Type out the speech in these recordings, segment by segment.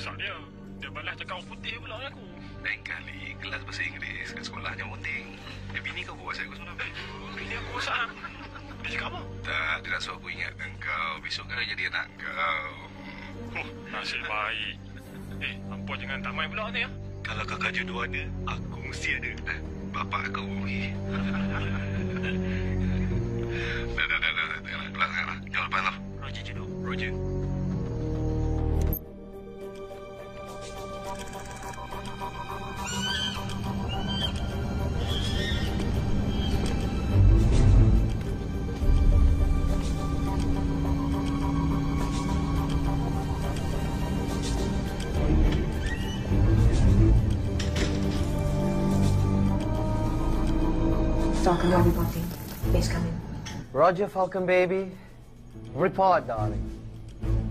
WhatsApp dia. Dia balas cakap orang putih pula aku. Lain kali kelas bahasa Inggeris kat sekolahnya penting. Eh, bini kau buat aku semalam. Bini aku WhatsApp. Dia cakap apa? Tak, dia nak suruh aku ingatkan kau. Besok kan jadi anak kau. Oh, nasib baik. Eh, ampun jangan tak main pula ni ya. Kalau kakak jodoh ada, aku mesti ada. Eh, bapak kau Roger Falcon, baby. Report, darling.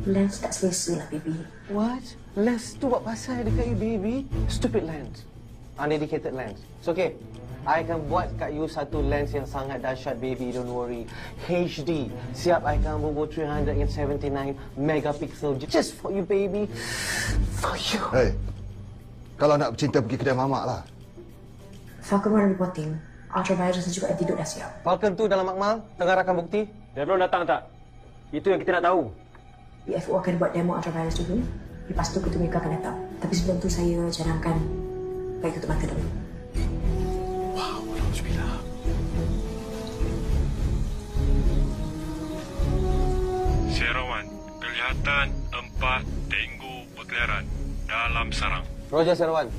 Lens tak selesa lah, baby. What? Lens tu buat pasal dekat you, baby. Stupid lens. Undedicated lens. It's okay. I akan buat kat you satu lens yang sangat dahsyat, baby. Don't worry. HD. Siap, I akan bubur 379 megapixel just for you, baby. For you. Hei, kalau nak bercinta pergi kedai mamak lah. Falcon One reporting. Ultravirus dan juga antidote dah siap. Falcon tu dalam makmal, tengah rakam bukti. Devlon datang tak? Itu yang kita nak tahu. BFO akan buat demo ultravirus dulu. Lepas tu ketua mereka akan datang. Tapi sebelum tu saya cadangkan baik tutup mata dulu. Serawan, kelihatan empat tenggu berkeliaran dalam sarang. Roger Serwan.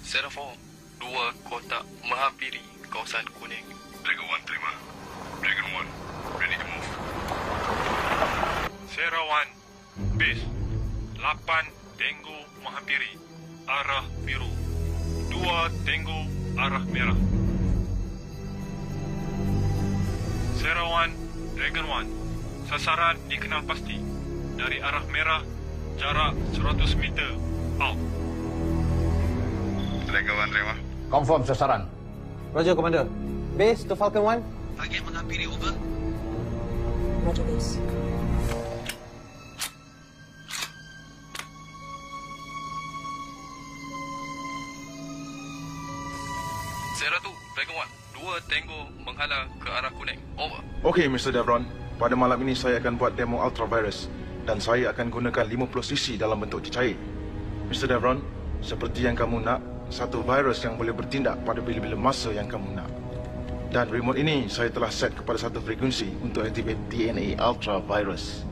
Serafon, dua kotak menghampiri kawasan kuning. Dragon One terima. Dragon One, ready to move. Serawan, base. Lapan tenggu menghampiri arah biru. Dua tenggu arah merah. Serawan, Dragon One. Sasaran dikenal pasti. Dari arah merah, jarak 100 meter. Out. Dragon One terima. Confirm sasaran. Roger, Commander. Base to Falcon One. Target menghampiri over. Roger base. Seratu, Dragon One. Dua tenggu menghala ke arah kuning. Over. Okey, Mr. Devron. Pada malam ini saya akan buat demo ultravirus dan saya akan gunakan 50 cc dalam bentuk cecair. Mr. Devron, seperti yang kamu nak, satu virus yang boleh bertindak pada bila-bila masa yang kamu nak. Dan remote ini saya telah set kepada satu frekuensi untuk activate DNA ultravirus.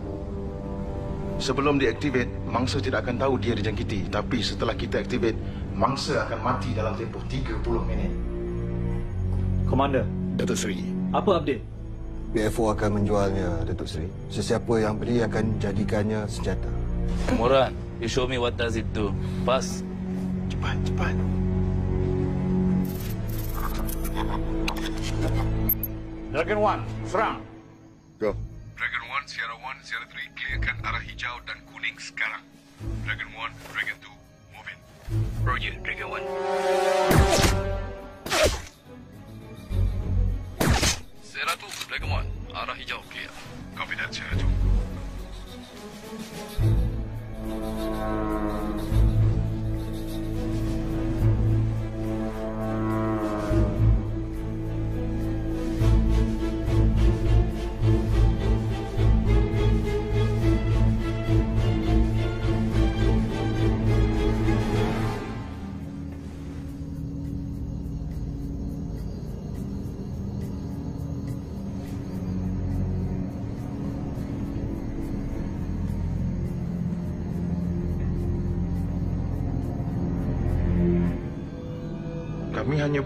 Sebelum diaktifat, mangsa tidak akan tahu dia dijangkiti. Tapi setelah kita activate, mangsa akan mati dalam tempoh 30 minit. Komander, Datuk Seri. apa update? BFO akan menjualnya, Datuk Seri. Sesiapa yang beli akan jadikannya senjata. Moran, you show me what does it do. Pas. Cepat, cepat. Dragon One, serang. Go. Dragon One, Sierra One, Sierra Three, clearkan arah hijau dan kuning sekarang. Dragon One, Dragon Two, move in. Roger, Dragon One. Seratu, Dragon One. Arah hijau clear. Copy that, Sierra Two.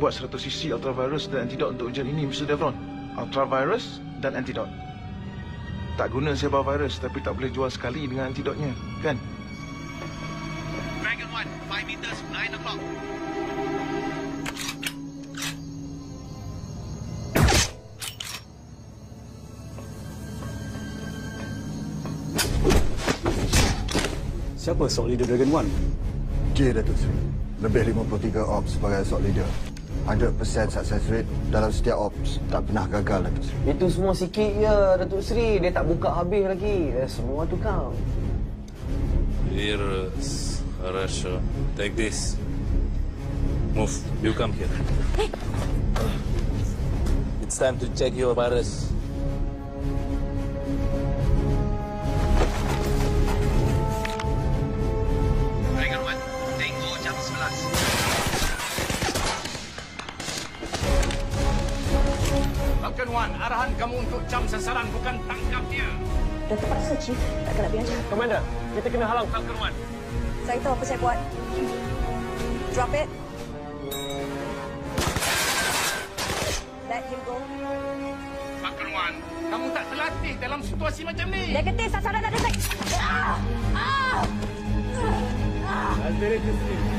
Buat 100 cc ultravirus dan antidot untuk ujian ini, Mr. Devron. Ultravirus dan antidot. Tak guna sebar virus tapi tak boleh jual sekali dengan antidotnya, kan? Dragon One, 5 meters, 9 o'clock. Siapa sok leader Dragon One? J, Datuk Seri. Lebih 53 ops sebagai assault leader. 100% success rate dalam setiap ops. Tak pernah gagal, lagi. Itu semua sikit ya, Datuk Seri. Dia tak buka habis lagi. Eh, semua tu kau. Virus. Russia, Take this. Move. You come here. Hey. It's time to check your virus. Jam sasaran bukan tangkap dia. Dah terpaksa, Chief. Takkan nak biar je. Commander, kita kena halang. One, Saya tahu apa saya buat. Drop it. Let him go. One, kamu tak terlatih dalam situasi macam ni. Negatif, sasaran dah detek. Ah! Ah! Siapa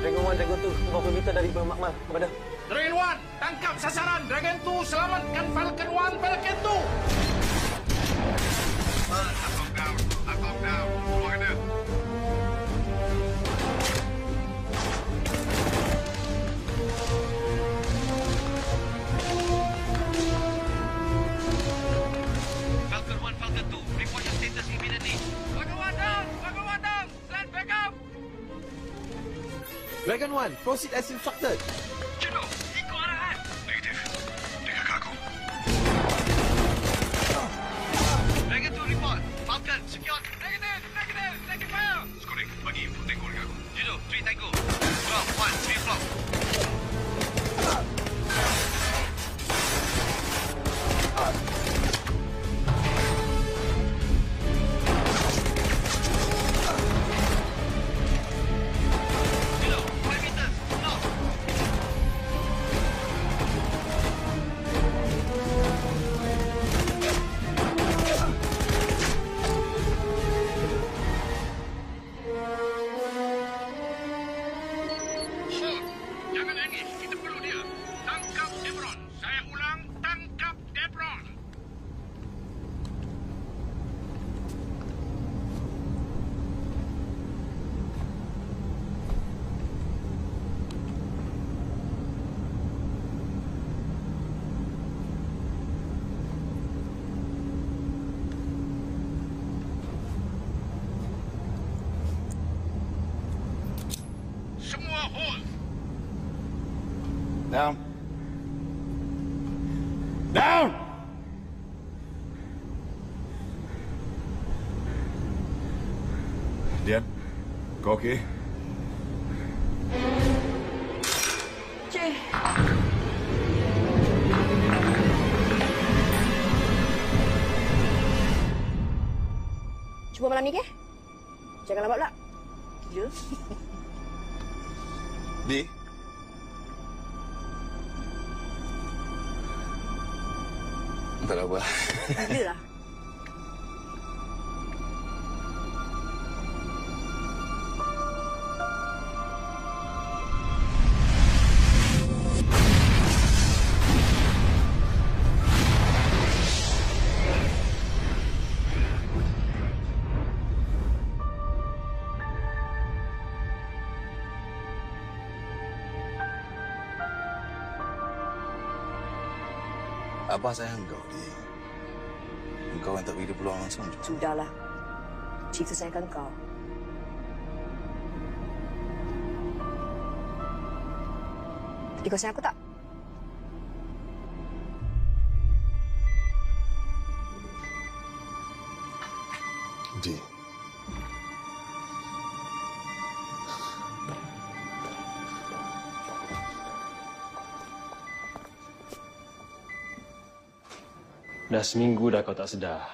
Dragon 1, Dragon 2, 50 meter dari Makmal. Commander. Dragon One, tangkap sasaran. Dragon Two, selamatkan Falcon One, Falcon Two. Atom down. Atom down. Keluar dia. Falcon 1, Falcon 2. Report your status immediately. Dragon 1, proceed as instructed. Chief. Cuba malam ni ke? Jangan lambat pula. Abah sayang kau, Di. Kau yang tak beri dia peluang langsung. Sudahlah. Chief sayangkan kau. Tapi kau sayang aku tak? Dah seminggu dah kau tak sedar.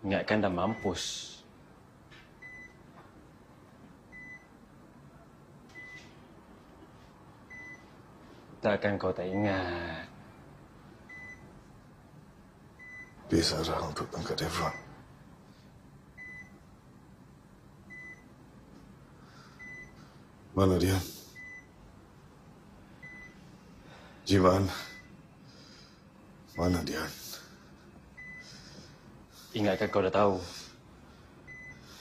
Ingatkan dah mampus. Takkan kau tak ingat. Bisa arah untuk tangkap Devon. Mana dia? Jiman. Mana dia? Ingatkan kau dah tahu.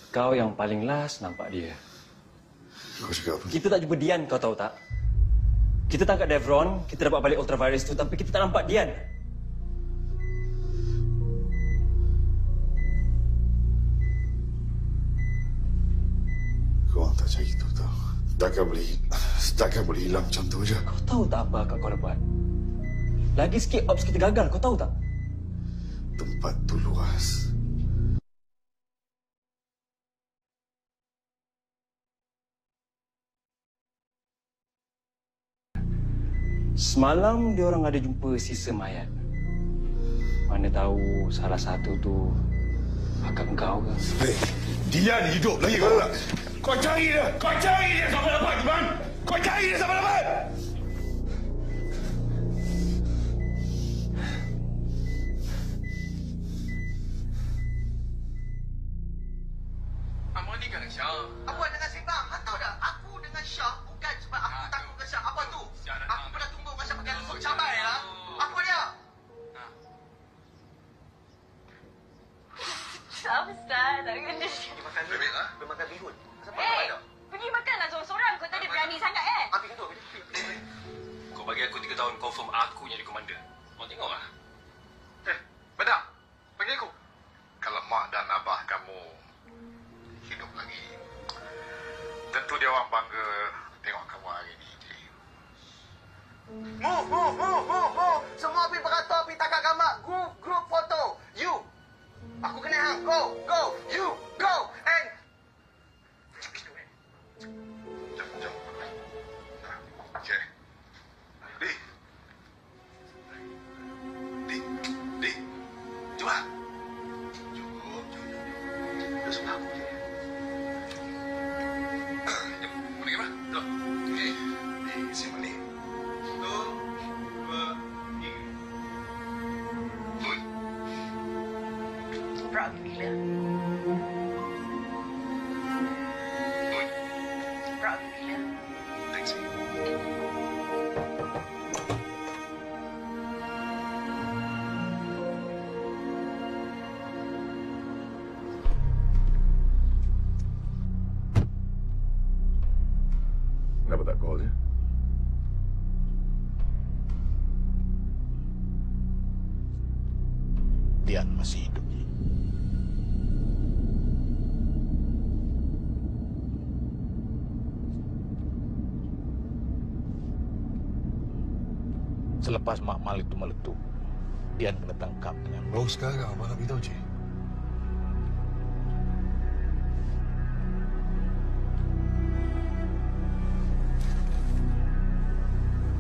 Kau yang paling last nampak dia. Kau cakap apa? Kita tak jumpa Dian, kau tahu tak? Kita tangkap Devron, kita dapat balik ultravirus tu, tapi kita tak nampak Dian. Kau orang tak cari itu tau. Takkan boleh, takkan boleh hilang macam tu je. Kau tahu tak apa akak kau dah buat? Lagi sikit ops kita gagal, kau tahu tak? Tempat tu luas. Semalam dia orang ada jumpa sisa mayat. Mana tahu salah satu tu akak kau ke? Hei, dia ni hidup lagi kau tahu tak? Kau cari dia! Kau cari dia sampai dapat, Jiman! Kau cari dia sampai dapat! Apa dengan Sembang? Kau tahu tak? Aku dengan Syah bukan sebab aku takut ke Syah. Apa tu? Aku pernah tunggu kau Syah pakai sup cabai lah. Apa dia? Ustaz, tak kena Pergi makan bihun. Ha? Pergi makan bihun. Siapa Eh, pergi makanlah seorang-seorang. Kau tadi berani sangat eh. Ambil pintu. Kau bagi aku tiga tahun confirm aku jadi komander. Kau tengok lah. Orang bangga tengok kamu hari ini. Move, move, move, move, move. Semua pergi beratur, pergi tangkap gambar. Group, group foto. You. Aku kena hang. Go, go. You, go. And... Dian masih hidup. Selepas Mak Mal itu meletup, Dian kena tangkap dengan... Baru sekarang abang nak beritahu je.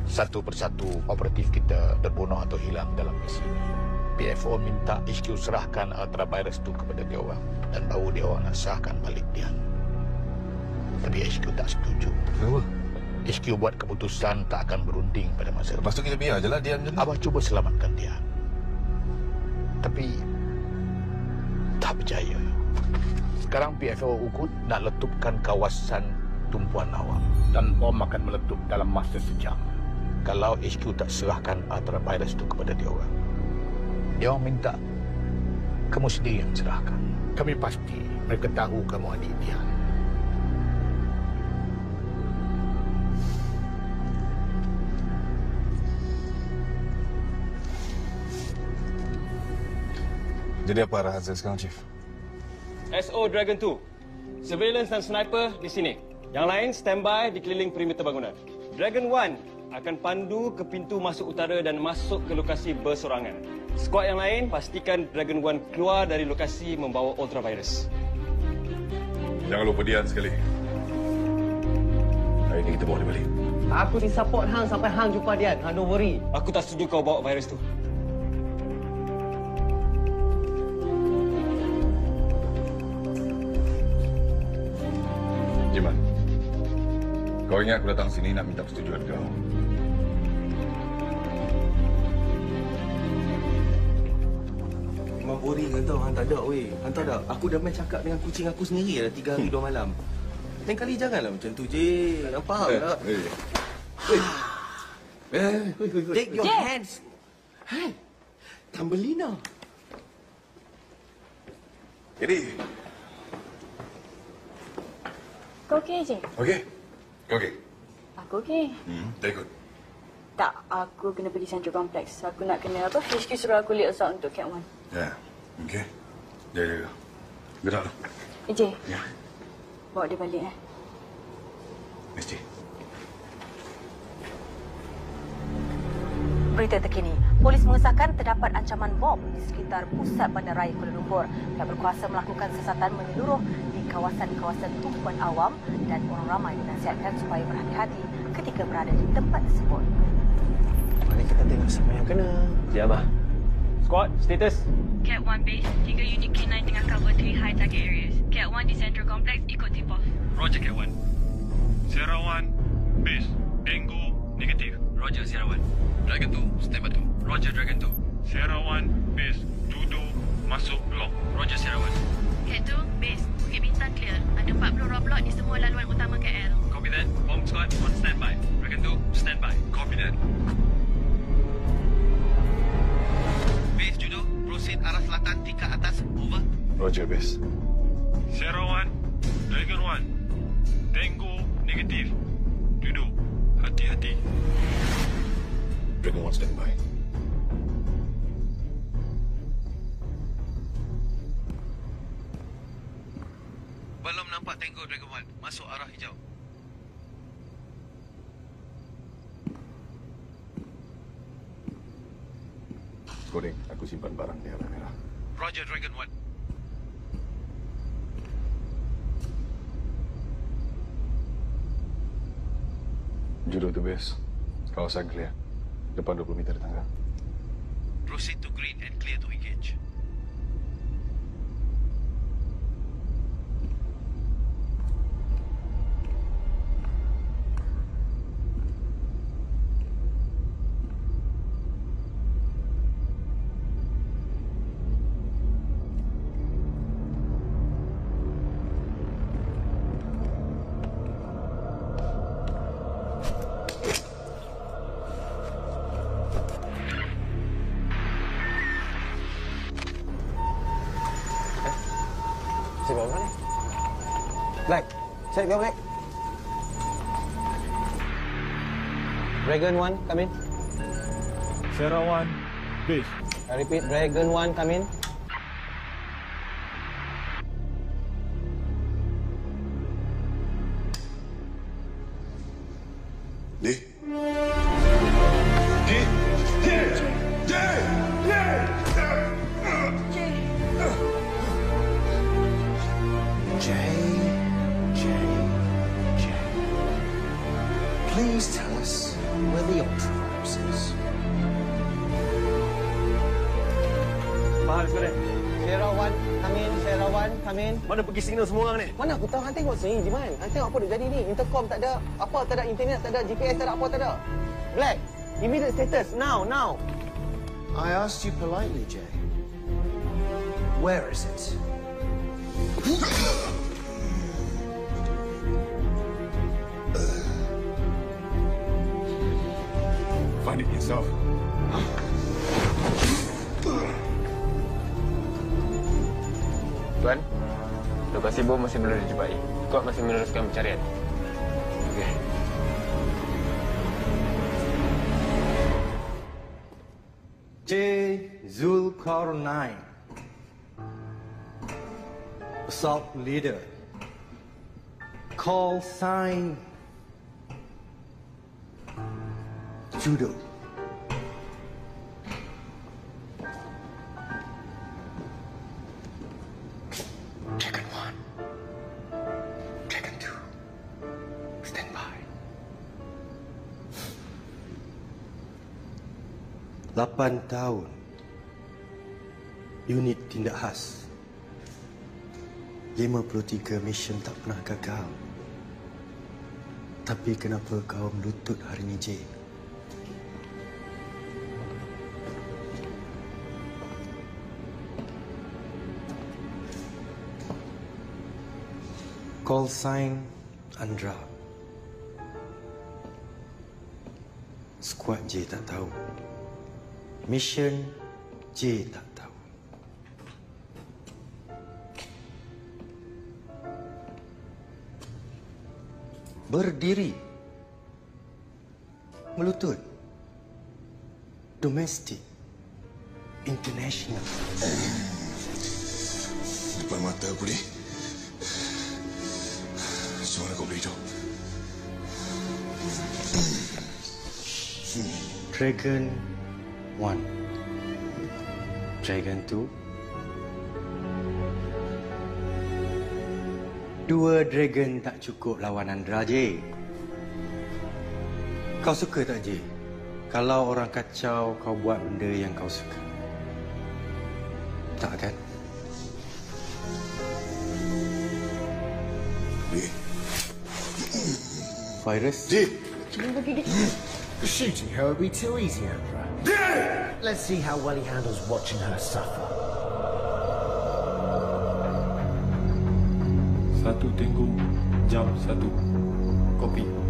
Satu persatu operatif kita terbunuh atau hilang dalam misi ini. PFO minta HQ serahkan ultravirus itu kepada dia orang dan baru dia orang nak serahkan balik Dian. Tapi HQ tak setuju. Kenapa? HQ buat keputusan tak akan berunding pada masa Lepas tu kita biar je lah macam tu. Abah cuba selamatkan dia. Tapi tak percaya. Sekarang PFO Ukut nak letupkan kawasan tumpuan awam. Dan bom akan meletup dalam masa sejam. Kalau HQ tak serahkan ultravirus itu kepada dia orang. Dia orang minta kamu sendiri yang serahkan. Kami pasti mereka tahu kamu adik dia. Jadi apa arahan saya sekarang, Chief? SO Dragon 2. Surveillance dan sniper di sini. Yang lain standby di keliling perimeter bangunan. Dragon 1 akan pandu ke pintu masuk utara dan masuk ke lokasi bersorangan. Skuad yang lain pastikan Dragon 1 keluar dari lokasi membawa ultravirus. Jangan lupa Dian sekali. Hari ini kita bawa dia balik. Aku di support Hang sampai Hang jumpa Dian. Hang don't worry. Aku tak setuju kau bawa virus tu. Jiman, kau ingat aku datang sini nak minta persetujuan kau. Boring kan tau Hang tak ada weh Hang tahu tak Aku dah main cakap dengan kucing aku sendiri dah Tiga hari dua malam Lain kali janganlah macam tu je Nampak Eh, tak eh. Weh Eh, take your Jay. hands. Hai. Tambelina. Jadi, Kau okey je? okey? Okey. Aku okey. Hmm, very good. Tak, aku kena pergi Central Complex. Aku nak kena apa? HQ suruh aku lihat assault untuk Cat 1. Ya, okey. Jaga, jaga. Gerak lu. Eh, Jay. Ya. Bawa dia balik eh. Mesti. Berita terkini, polis mengesahkan terdapat ancaman bom di sekitar pusat bandaraya Kuala Lumpur. Pihak berkuasa melakukan siasatan menyeluruh di kawasan-kawasan tumpuan awam dan orang ramai dinasihatkan supaya berhati-hati ketika berada di tempat tersebut. Mari kita tengok siapa yang kena. Siap ah. Squad, status. Cat 1 base, tiga unit K9 tengah cover three high target areas. Cat 1 di Central Complex ikut tip off. Roger, Cat 1. Sierra 1, base. Tango, negatif. Roger, Sierra 1. Dragon 2, stand by 2. Roger, Dragon 2. Sierra 1, base. Tudo, masuk lock. Roger, Sierra 1. Cat 2, base. Bukit Bintang clear. Ada 40 roadblock di semua laluan utama KL. Copy that. Bomb squad on standby. Dragon 2, stand by. Copy that. Base judo, proceed arah selatan tingkat atas. Over. Roger, base. Sierra 1, Dragon 1. Tango, negatif. Tudo, hati-hati. Dragon 1 standby. Belum nampak Tango Dragon 1. Masuk arah hijau. Koding, aku simpan barang di arah merah. Roger, Dragon 1. Judo tu base. Kawasan clear. Depan 20 meter tangga. Proceed to green and clear to engage. 1, come in. Sierra 1, base. I repeat, Dragon 1, come in. Intercom tak ada, apa tak ada, internet tak ada, GPS tak ada, apa tak ada. Black, immediate status, now, now. I asked you politely, Jay. Where is it? Find it yourself. Tuan, lokasi bom masih belum dijumpai. Kuat masih meneruskan pencarian. Coral 9, Assault Leader, call sign. Judo. Chicken one, chicken two, stand by. Lapan tahun. Unit tindak khas. 53 mission tak pernah gagal. Tapi kenapa kau melutut hari ni, Jay? Call sign Andra. Squad J tak tahu. Mission J tak Berdiri. Melutut. Domestik. International. Depan mata aku ni. Semua kau boleh hidup. Dragon 1 Dragon 2 Dua dragon tak cukup lawan Andra J Kau suka tak J? Kalau orang kacau kau buat benda yang kau suka Tak kan? Virus? J! Shooting her would be too easy, Emperor. Let's see how well he handles watching her suffer. Tengku, jam satu. Kopi.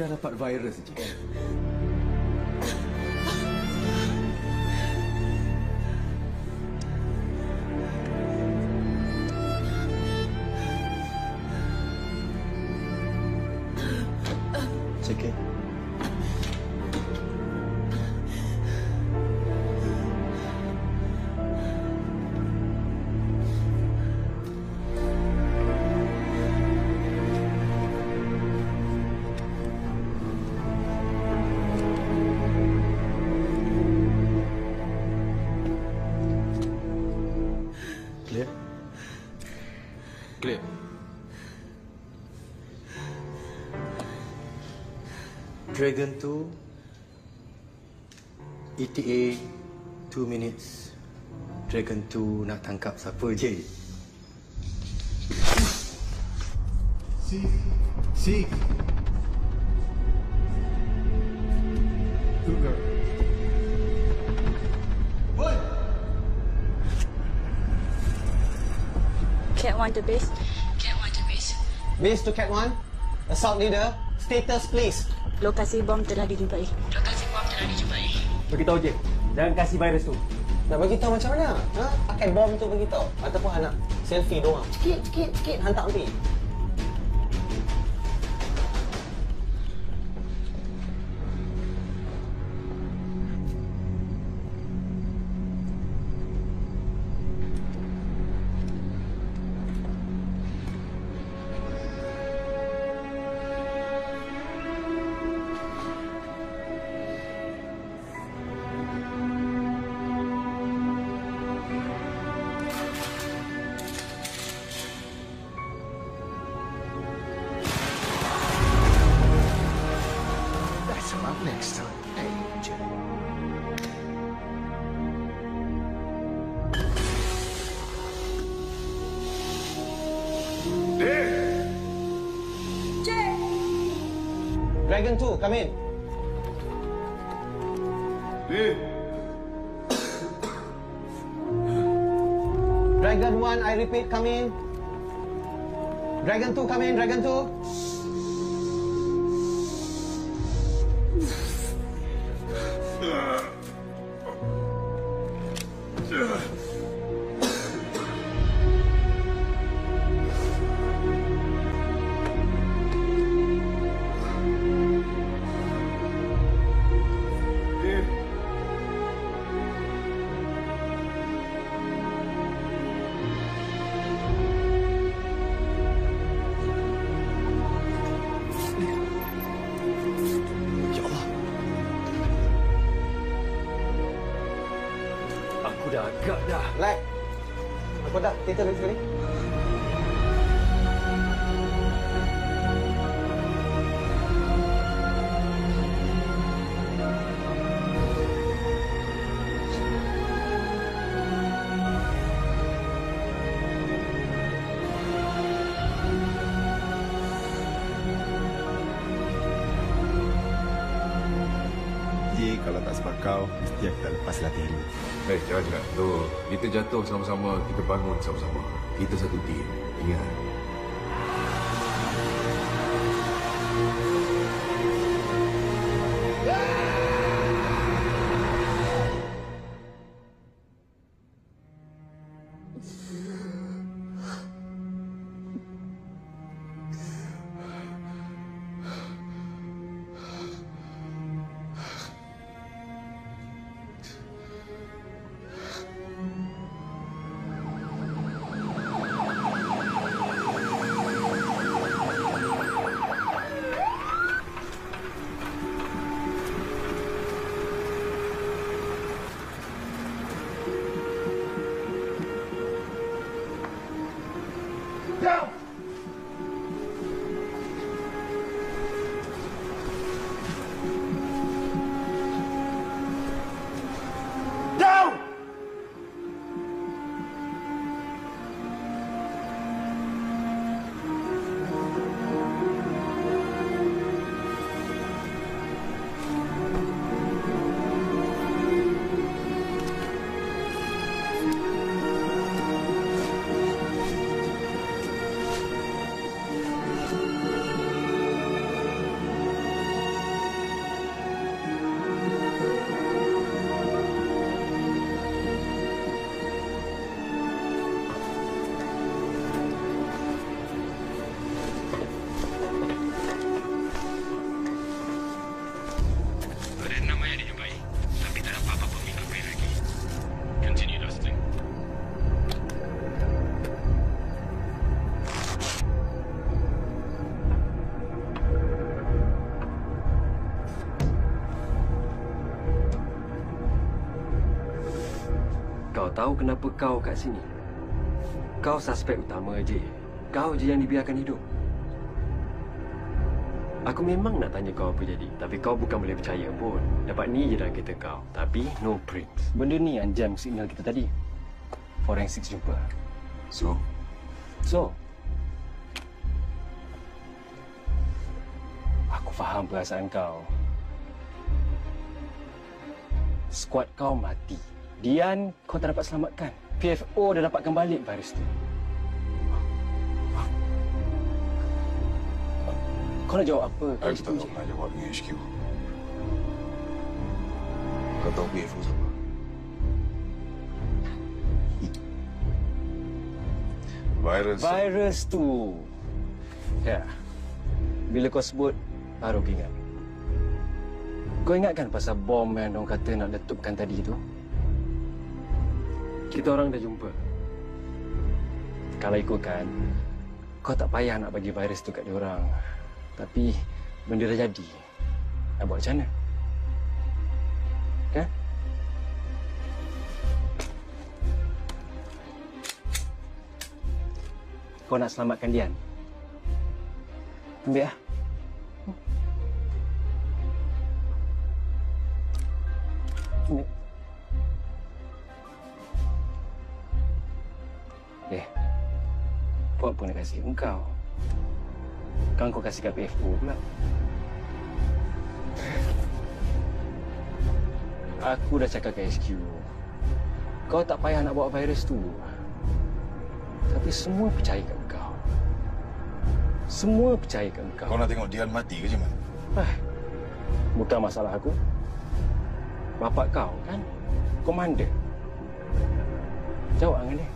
Dah dapat virus je. Dragon 2 ETA 2 minutes Dragon 2 nak tangkap siapa je See? See? Cougar. What? Cat 1 to base. Cat 1 to base. Base to Cat 1. Assault leader. Status please. Lokasi bom telah dijumpai. Lokasi bom telah dijumpai. Beritahu je. Jangan kasih virus tu. Nak bagi tahu macam mana? Ha? Pakai bom tu bagi tahu ataupun anak selfie doang. Sikit, sikit, sikit hantar nanti. Come in. Dragon 1, I repeat, come in. Dragon 2, come in. Dragon 2. Agak dah. Lek. Aku dah kita lagi sekali. Mesti aku tak lepas latihan. Eh, jangan jangan. Tu, kita jatuh sama-sama, kita bangun sama-sama. Kita satu tim. Ingat. Tahu kenapa kau kat sini? Kau suspek utama je. Kau je yang dibiarkan hidup. Aku memang nak tanya kau apa jadi. Tapi kau bukan boleh percaya pun. Dapat ni je dalam kereta kau. Tapi no prints. Benda ni yang jam signal kita tadi. Forensic jumpa. So? So? Aku faham perasaan kau. Squad kau mati. Dian kau tak dapat selamatkan. PFO dah dapatkan balik virus tu. Kau nak jawab apa? Kau Aku tak tahu nak jawab dengan HQ. Kau tahu PFO siapa? Virus. Virus tu. Ya. Bila kau sebut, baru aku ingat. Kau ingatkan pasal bom yang orang kata nak letupkan tadi tu? Kita orang dah jumpa. Kalau ikutkan, kau tak payah nak bagi virus tu kat dia orang. Tapi benda dah jadi. Nak buat macam mana? Kan? Kau nak selamatkan Dian? Ambil lah. Pun kasih engkau. Kan kau kasih kat PFO pula. Aku dah cakap ke HQ. Kau tak payah nak bawa virus tu. Tapi semua percaya kat kau. Semua percaya kat kau. Kau nak tengok Dian mati ke macam mana? Ah, bukan masalah aku. Bapak kau kan? Komander. Jawab dengan dia.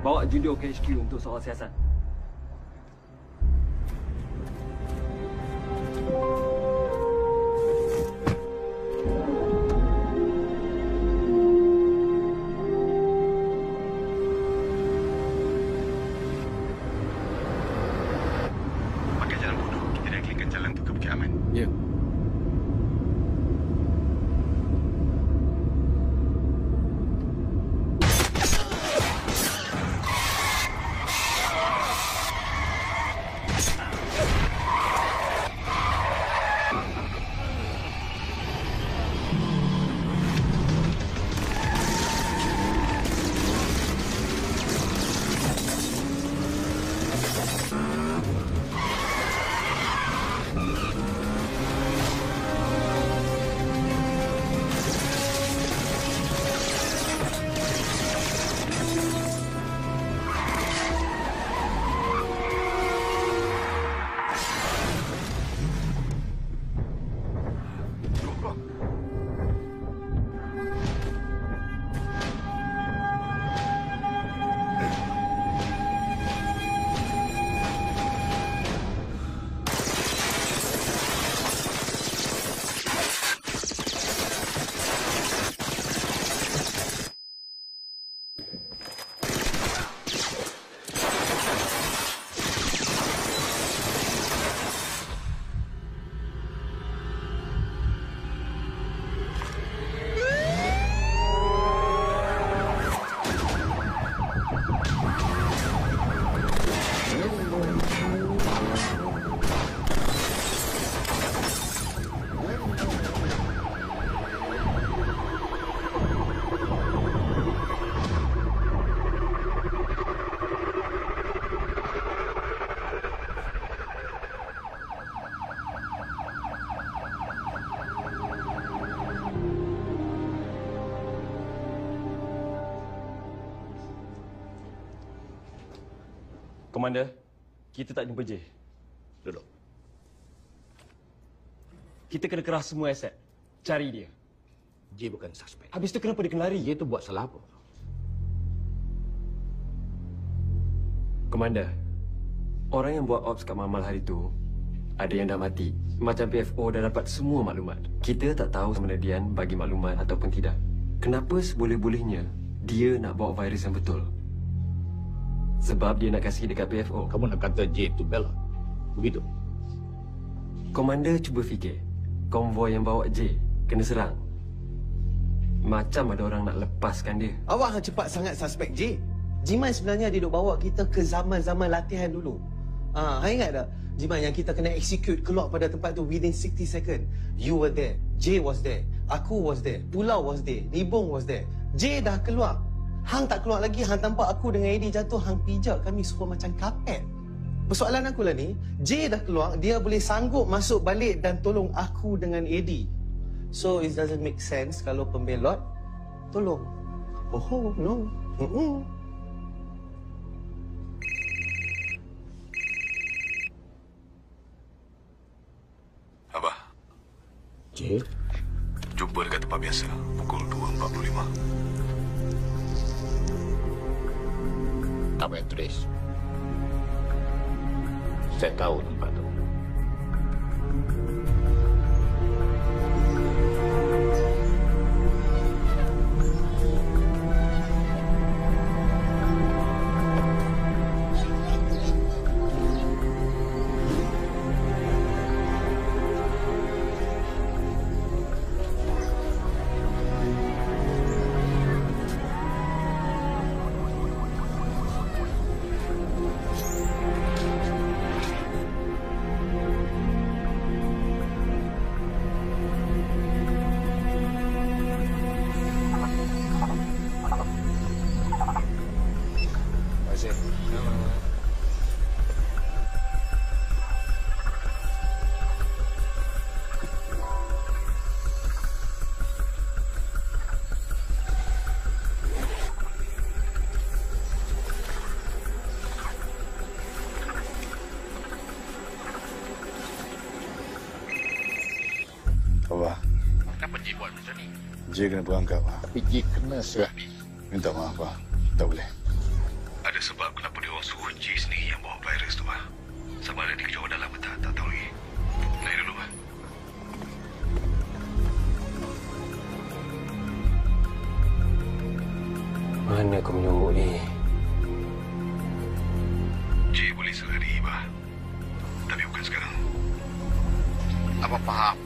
Bawa Jundio ke HQ untuk soal siasat. Komander, kita tak jumpa J. Duduk. Kita kena keras semua aset. Cari dia. J bukan suspek. Habis tu kenapa dia kena lari? Dia tu buat salah apa? Komander, orang yang buat ops kat Mamal hari tu, ada yang dah mati. Macam PFO dah dapat semua maklumat. Kita tak tahu sama ada Dian bagi maklumat ataupun tidak. Kenapa seboleh-bolehnya dia nak bawa virus yang betul? Sebab dia nak kasih dekat PFO. Kamu nak kata J tu Bella? Begitu? Komander cuba fikir. Konvoi yang bawa J kena serang. Macam ada orang nak lepaskan dia. Awak hang cepat sangat suspek J. Jiman sebenarnya dia duk bawa kita ke zaman-zaman latihan dulu. Ah, ha, ingat tak? Jiman yang kita kena execute keluar pada tempat tu within 60 second. You were there. J was there. Aku was there. Pulau was there. Nibong was there. J dah keluar. Hang tak keluar lagi. Hang tampak aku dengan Eddie jatuh. Hang pijak kami semua macam kapet. Persoalan aku lah ni, J dah keluar, dia boleh sanggup masuk balik dan tolong aku dengan Eddie. So it doesn't make sense kalau pembelot tolong. Oh, no. Mm-mm. Abah, J? jumpa dekat tempat biasa pukul 2.45. Apa yang tulis? Saya tahu J kena berangkap. ah. Tapi J kena serah ni. Minta maaf, Abah. Tak boleh. Ada sebab kenapa dia orang suruh J sendiri yang bawa virus tu, Bah. Sama ada dia kejar dalam atau tak, tak tahu lagi. Naik dulu, Bah. Mana kau menyuruh ni? J boleh serah diri, Bah. Tapi bukan sekarang. Apa faham?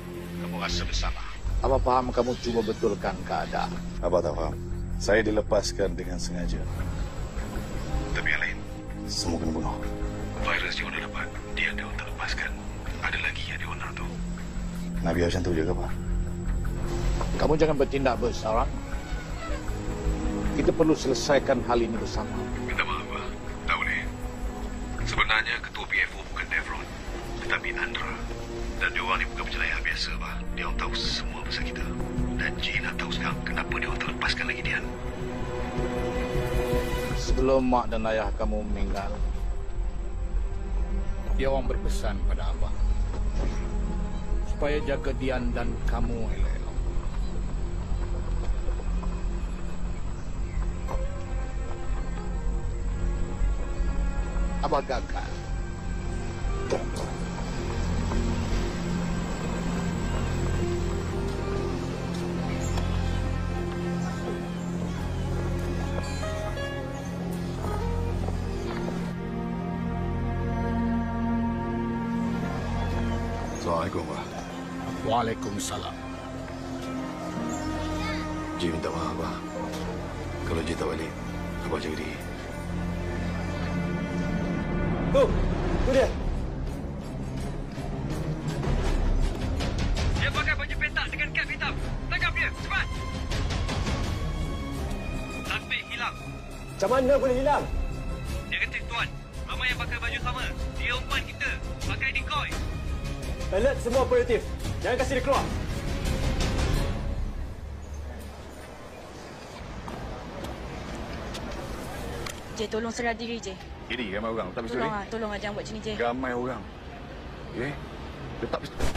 Kamu rasa bersalah. Apa faham kamu cuba betulkan keadaan? Abah tak faham. Saya dilepaskan dengan sengaja. Tapi yang lain, Semua kena bunuh. virus dia orang dah dapat. Dia ada tak lepaskan. Ada lagi yang dia orang nak tahu. Nak biar macam tu je ke, Abah? Kamu jangan bertindak bersalah. Kita perlu selesaikan hal ini bersama. Tetapi Andra. Dan dia orang ni bukan pencelayah biasa, Bah. Dia orang tahu semua pasal kita. Dan nak tahu sekarang kenapa dia orang tak lepaskan lagi Dian. Sebelum mak dan ayah kamu meninggal, dia orang berpesan pada abang supaya jaga Dian dan kamu elok-elok. Abah gagal. Waalaikumsalam. J minta maaf, Abah. Kalau J tak balik, Abah jaga diri. Tu, tu dia. Dia pakai baju petak dengan cap hitam. Tangkap dia, cepat! Suspek hilang. Macam mana boleh hilang? Negatif tuan. Ramai yang pakai baju sama. Dia umpan kita. Pakai decoy. Alert semua operatif. Jangan kasih dia keluar. Jay, tolong serah diri, Jay. Ini ramai orang. Letak pistol Tolong ni. ah, tolong ah, jangan buat macam ni, Jay. Ramai orang. Okey. Letak pistol.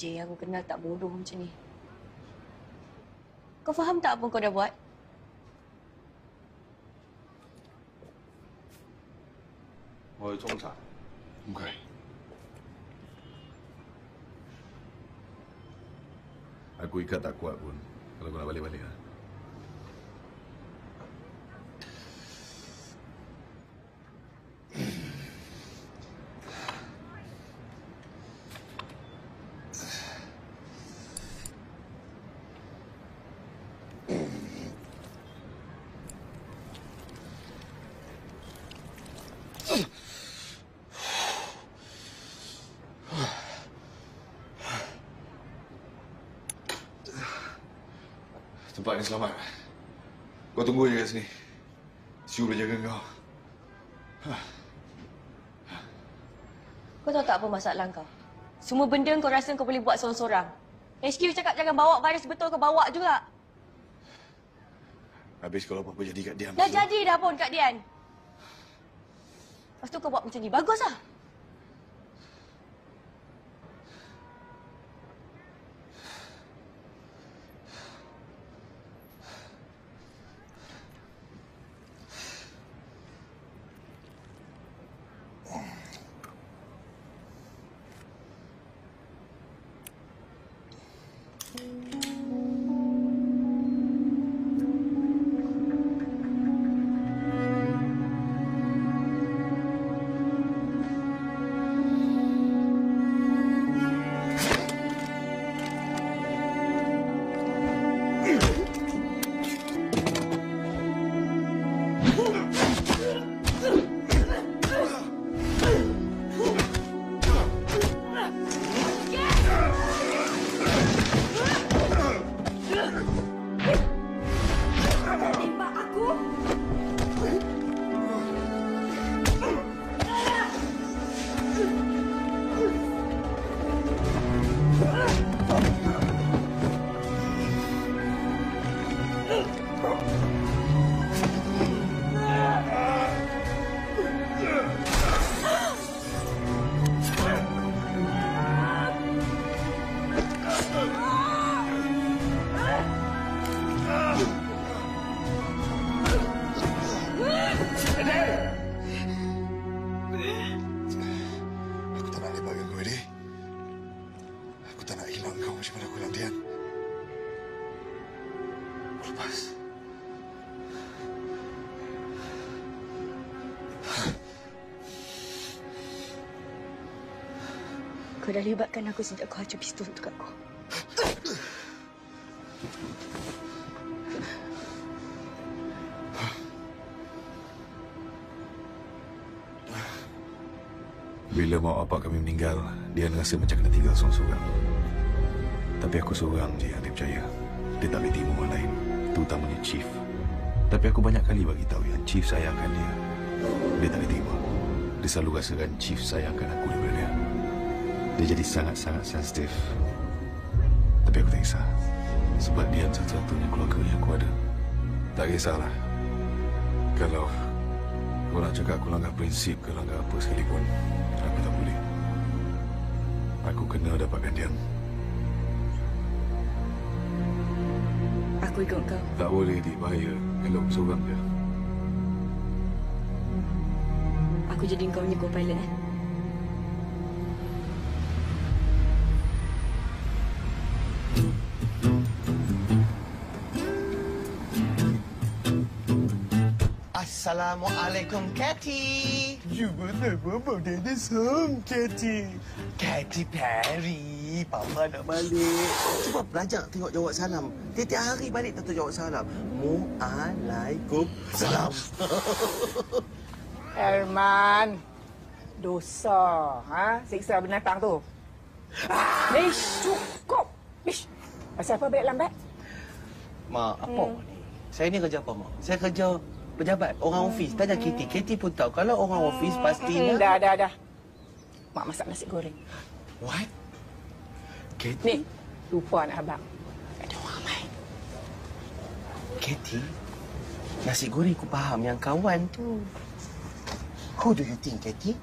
Jay, aku kenal tak bodoh macam ni. Kau faham tak apa kau dah buat? Tôi trung sản. Ok. Aku ikat tak kuat pun kalau kau nak balik-balik. Ha? Tempat ni selamat. Kau tunggu je kat sini. Siu boleh jaga kau. Kau tahu tak apa masalah kau? Semua benda kau rasa kau boleh buat seorang-seorang. HQ cakap jangan bawa virus betul kau bawa juga. Habis kalau apa-apa jadi kat Dian. Dah jadi dah pun Kak Dian. Lepas tu kau buat macam ni. Bagus lah. Dah libatkan aku sejak kau hancur pistol tu kat aku. Bila mak bapak kami meninggal, dia rasa macam kena tinggal seorang-seorang. Tapi aku seorang je yang dia percaya. Dia tak boleh terima orang lain, terutamanya Chief. Tapi aku banyak kali bagi tahu yang Chief sayangkan dia. Dia tak boleh terima. Dia selalu rasakan Chief sayangkan aku dia. Dia jadi sangat-sangat sensitif. Tapi aku tak kisah. Sebab dia satu-satunya keluarga yang aku ada. Tak kisahlah. Kalau kau nak cakap aku langgar prinsip ke langgar apa sekalipun, aku tak boleh. Aku kena dapatkan dia. Aku ikut kau. Tak boleh, Dik. Bahaya. Elok seorang je. Aku jadi kau punya co-pilot eh. Assalamualaikum, Cathy. Juga nama model som, Katy. Katy Perry. Papa nak balik. Cuba belajar tengok jawab salam. Tiap-tiap hari balik tentu jawab salam. Mu'alaikum salam. Herman. Dosa. Ha? Siksa binatang tu. Ah, Ish, cukup. Ish. Pasal apa balik lambat? Mak, apa Hmm. ni? Saya ni kerja apa, Mak? Saya kerja pejabat, orang ofis. Tanya Kitty. Kitty pun tahu. Kalau orang ofis Hmm, pastinya... dah, dah, dah. Mak masak nasi goreng. What? Kitty? Ni, lupa nak abang. Kitty? Nasi goreng aku faham yang kawan tu. Who do you think, Kitty?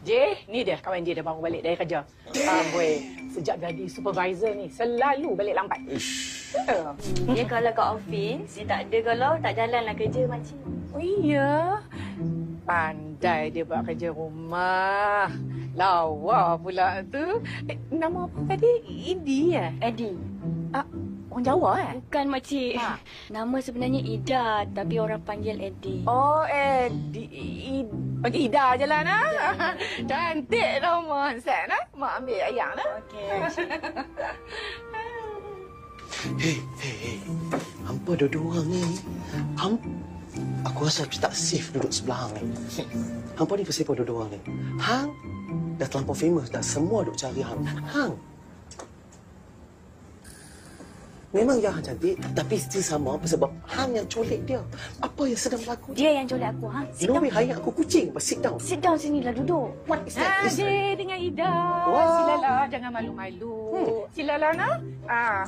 J, ni dia kawan J dah baru balik dari kerja. Amboi, sejak jadi supervisor ni selalu balik lambat. Ya. Dia kalau kat office, dia tak ada kalau tak jalanlah kerja makcik. Oh iya. Pandai dia buat kerja rumah. Lawa pula tu. Eh, nama apa tadi? Idi ya? Edi. Ah, orang Jawa eh? Bukan makcik. Ha. Nama sebenarnya Ida tapi orang panggil Edi. Oh, Edi. Panggil Ida je lah, nah. Cantik nama Hansan, nah. Mak ambil ayam, nah. Okey. Hei, hei, hei. Hampa dua-dua orang ni. Ham... Aku rasa aku tak safe duduk sebelah hang ni. Hampa ni pasal apa dua-dua orang ni? Hang dah terlampau famous dah. Semua duk cari hang. Hang. Memang ya hang cantik, tapi still sama sebab hang yang colek dia. Apa yang sedang berlaku? Dia yang colek aku, ha? Sit way, hayat aku kucing. Sit down. Sit down sini lah duduk. What is that? J dengan Ida. Wah. Silala, jangan malu-malu. Hmm. Silala, nah. Ah.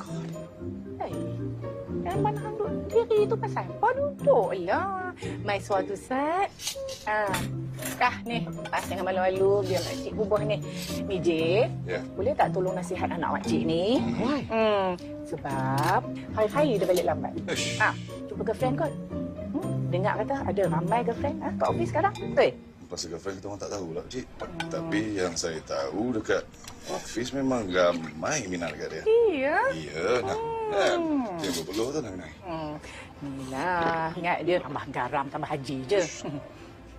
Hey. Yang mana hang duduk diri tu pasal apa duduk lah. Mai suatu saat. Ah. Dah ni, pas jangan malu-malu biar makcik bubuh ni. Ni J, Ya. boleh tak tolong nasihat anak makcik ni? Why? Hmm, sebab hari-hari dia balik lambat. Ish. Ah, jumpa girlfriend kot. Hmm, dengar kata ada ramai girlfriend ah, kat office sekarang. Hey. Pasal girlfriend kita orang tak tahu lah, Cik. Tapi yang saya tahu dekat office memang ramai minat dekat dia. Iya. Iya, nak. Kan? Dia berpeluh tu nak naik. Hmm. Inilah, ingat dia tambah garam, tambah haji je. Hmm.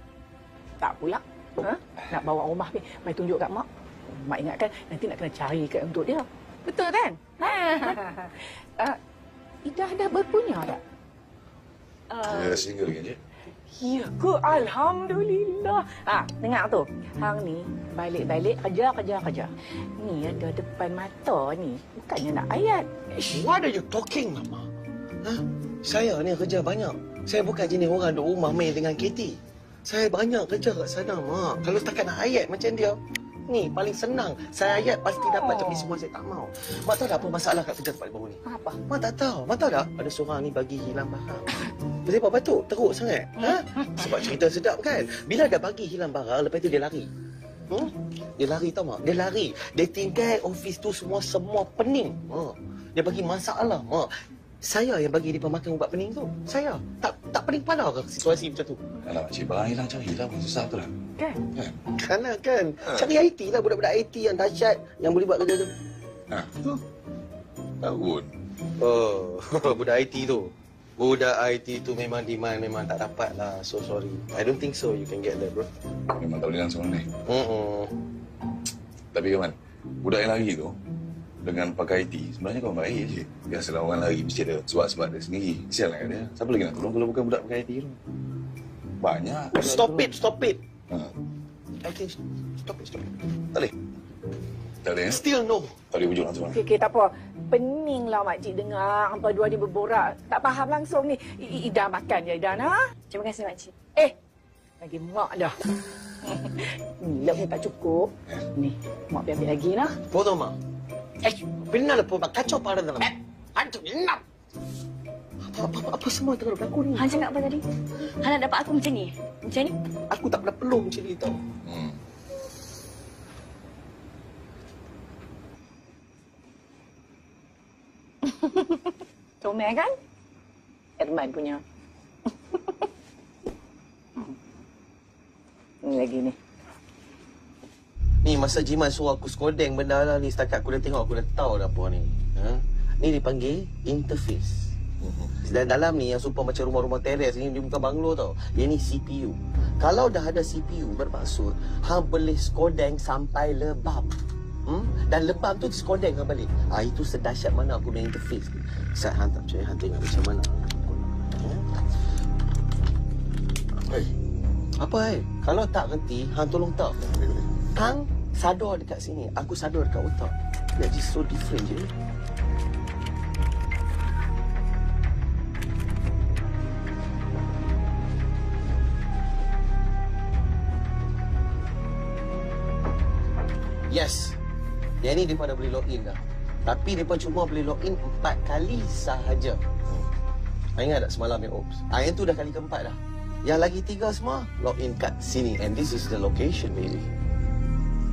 tak pula. Ha? Nak bawa rumah ni, mai tunjuk kat mak. Mak ingatkan nanti nak kena cari kat untuk dia. Betul kan? Ha. uh, Ida dah berpunya tak? Dia dah single lagi, Cik. Ya ke? Alhamdulillah. Ha, dengar tu. Hang ni balik-balik kerja, kerja, kerja. Ni ada depan mata ni. Bukannya nak ayat. What are you talking, Mama? Ha? Saya ni kerja banyak. Saya bukan jenis orang duduk rumah main dengan Kitty. Saya banyak kerja kat sana, Mak. Kalau setakat nak ayat macam dia, ni paling senang. Saya ayat pasti dapat tapi semua saya tak mau. Mak tahu tak apa masalah kat kerja tempat baru ni? Apa? Mak tak tahu. Mak tahu tak? Ada seorang ni bagi hilang barang. Apa batuk? Teruk sangat. Ha? Sebab cerita sedap kan? Bila dah bagi hilang barang, lepas tu dia lari. Hmm? Dia lari tau mak. Dia lari. Dia tinggal office tu semua semua pening. Ha. Dia bagi masalah mak. Saya yang bagi dia makan ubat pening tu. Saya. Tak tak pening kepala ke situasi macam tu? Alah, Cik, barang hilang cari hilang pun susah tu lah. Kan? Kan? Kan lah kan. Cari IT lah budak-budak IT yang dahsyat yang boleh buat kerja tu. Ha. Tahu pun. Oh, budak IT tu. Budak IT tu memang demand memang tak dapat lah. So sorry. I don't think so you can get that bro. Memang tak boleh langsung ni. Mm-mm. Tapi kawan, budak yang lari tu, dengan pakai IT, sebenarnya kau baik je. Biasalah orang lari mesti ada sebab-sebab dia sendiri. Sial lah dia. Siapa lagi nak tolong kalau bukan budak pakai IT tu? Banyak. Stop it, stop it. Ha. I think stop it, stop it. Tak boleh. Tak boleh, eh? Still no. Tak boleh wujud langsung. Okey, okay, tak apa. Pening lah makcik dengar hampa dua ni berborak. Tak faham langsung ni. I- Ida makan je, Ida nah. Terima kasih makcik. Eh, lagi mak dah. ni lep ni tak cukup. Ni, mak biar ambil lagi nah. Potong mak. Eh, benar lah mak kacau pada dalam. Eh, hancur enam. Apa, apa, apa semua tengah berlaku ni? Han cakap apa tadi? Han nak dapat aku macam ni? Macam ni? Aku tak pernah peluh macam ni tau. Hmm. Comel kan? Herman punya. ni lagi ni. Ni masa Jiman suruh aku skodeng benda lah ni. Setakat aku dah tengok, aku dah tahu dah apa ni. Ha? Ni dipanggil interface. Dan dalam ni yang sumpah macam rumah-rumah teres ni dia bukan banglo tau. Yang ni CPU. Kalau dah ada CPU bermaksud hang boleh skodeng sampai lebam. Hmm? Dan lebam tu skodeng hang balik. Ah itu sedahsyat mana aku punya interface ni. Saya hang tak percaya hang tengok macam mana. Hey. Apa eh? Kalau tak reti, hang tolong tak. Hang sadar dekat sini, aku sadar dekat otak. That is so different je. Yes. Yang ni mereka dah boleh login dah. Tapi mereka cuma boleh login empat kali sahaja. Hmm. Ingat tak semalam yang Ops? Ah, yang tu dah kali keempat dah. Yang lagi tiga semua login kat sini. And this is the location, baby.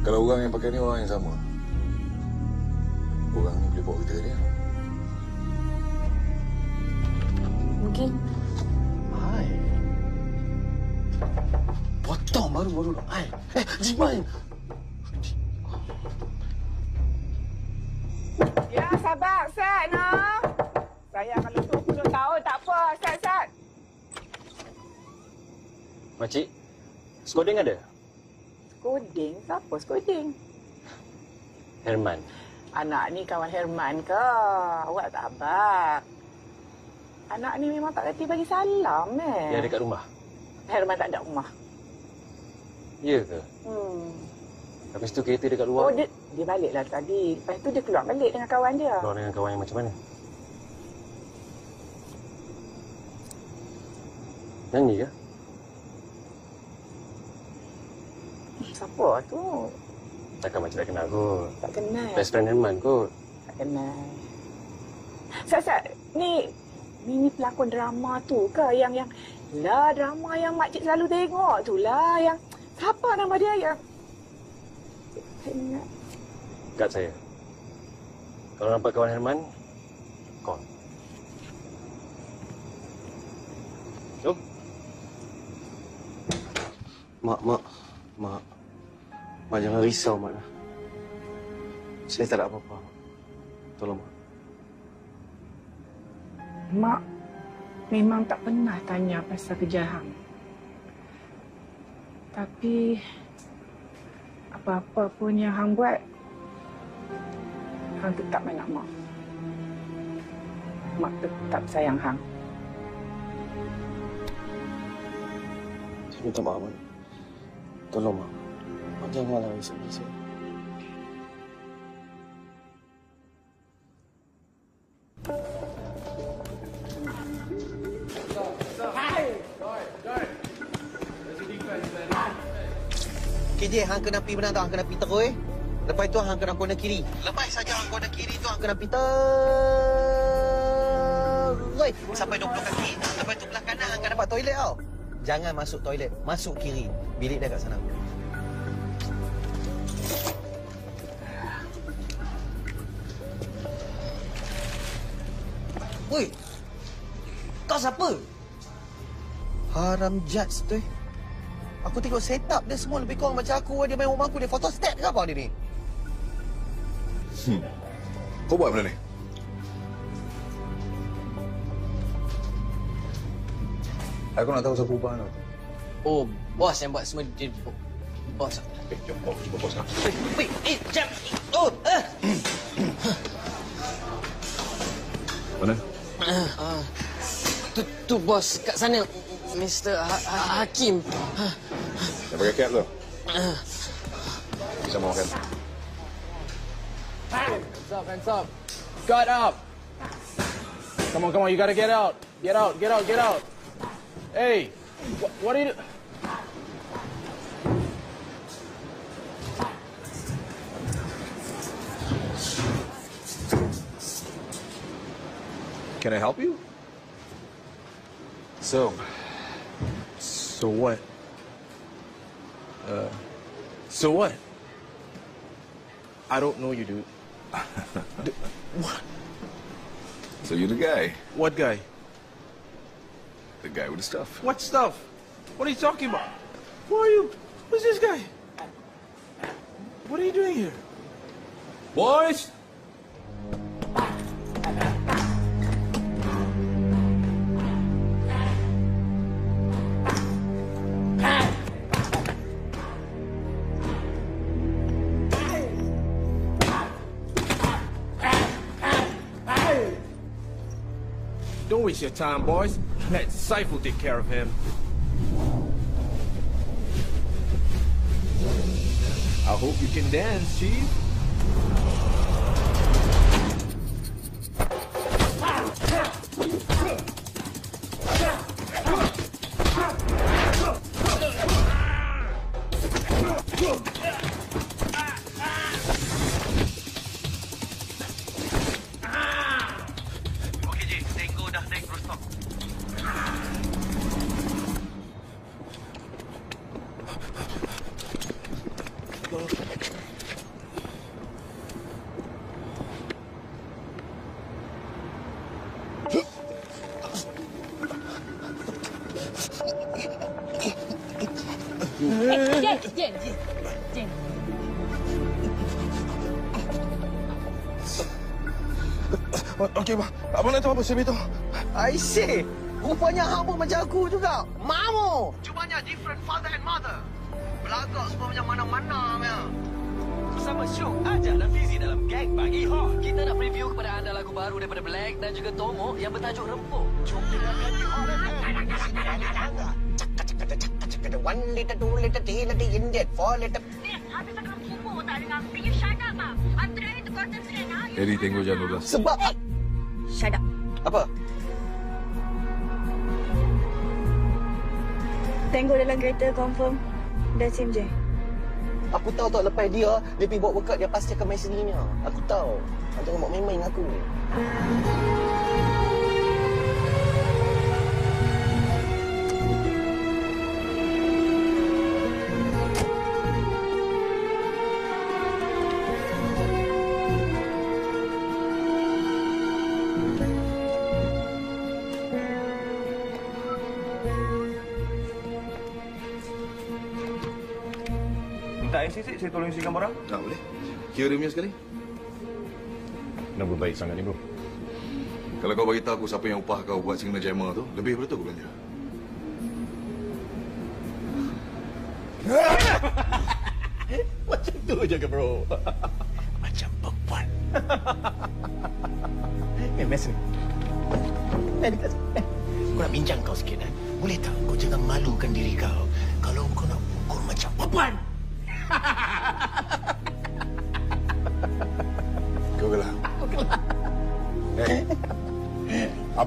Kalau orang yang pakai ni orang yang sama. Orang ni boleh bawa kita dia. Mungkin Hai. Potong baru-baru. Hai. Eh, Jimain. Ya, sabar, Sat, no. Saya kalau 20 tahun tak apa, Sat, Sat. Makcik, skoding ada? Skoding? Siapa skoding? Herman. Anak ni kawan Herman ke? Awak tak abang. Anak ni memang tak reti bagi salam eh. Dia ada kat rumah. Herman tak ada rumah. Ya ke? Hmm. Habis tu kereta dekat Oh, luar. dia, dia baliklah tadi. Lepas tu dia keluar balik dengan kawan dia. Keluar dengan kawan yang macam mana? Nyanyi ke? Siapa tu? Takkan macam tak kenal kot. Tak kenal. Best friend Herman kot. Tak kenal. Sat, Sat. Ni, ni, ni pelakon drama tu ke? Yang, yang, lah drama yang makcik selalu tengok tu lah. Yang, siapa nama dia yang... Saya ingat. Kat saya. Kalau nampak kawan Herman, call. Jom. Mak, mak, mak. Mak jangan risau, mak. Saya tak ada apa-apa. Tolong, mak. Mak memang tak pernah tanya pasal kerja hang. Tapi apa-apa pun yang hang buat, hang tetap anak mak. Mak tetap sayang hang. Saya minta maaf, mak. Tolong, mak. Mak janganlah risau saya. KJ, hang kena pergi benar tak? Hang kena pergi terus eh. Lepas tu hang kena corner kiri. Lepas saja hang corner kiri tu hang kena pergi terus. Sampai 20 kaki. Lepas tu belah kanan hang akan dapat toilet tau. Jangan masuk toilet. Masuk kiri. Bilik dia kat sana. Woi. Kau siapa? Haram Jats tu eh. Aku tengok setup dia semua lebih kurang macam aku. Dia main rumah aku, dia photostat ke apa dia ni? Hmm. Kau buat benda ni? Aku nak tahu siapa ubah tu. Oh, bos yang buat semua dia bos. Eh, jom, bos, jumpa bos sekarang. Wait, wait, eh, jam. Oh, eh. Mana? Uh, uh, tu, tu bos kat sana, Mr. Ha, ha, Hakim. Yang pakai cap tu? Bisa mau makan? Hands up, hands up. Got up. Come on, come on, you gotta get out. Get out, get out, get out. Hey, what, what are you... Can I help you? So. So what? Uh, so what? I don't know you, dude. D- what? So you're the guy? What guy? The guy with the stuff. What stuff? What are you talking about? Who are you? Who's this guy? What are you doing here? Boys! Your time, boys. Let Saiful take care of him. I hope you can dance, Chief. Sebab itu? I see. Rupanya hang pun macam aku juga. Mamu. Cumanya different father and mother. Belagak semua macam mana-mana, ya. Bersama Syuk, Ajak dan Fizi dalam Gang Pagi Hot. Kita nak preview kepada anda lagu baru daripada Black dan juga Tomo yang bertajuk Rempuk. Jom dengarkan di Hot One liter, two liter, three liter, Indian, four liter. Habis aku kubur tak now. Eddie tengok jam 12. Sebab... kereta confirm. Dah SIM je. Aku tahu tak lepas dia, dia pergi bawa workout, dia pasti akan main sendirinya. Aku tahu. Jangan buat main-main dengan aku. Minta IC sikit, saya tolong isikan barang. Tak boleh. Kira dia punya sekali. Kenapa baik sangat ni, bro? Kalau kau bagi tahu aku siapa yang upah kau buat signal jammer tu, lebih daripada tu aku belanja. Macam tu je ke, bro?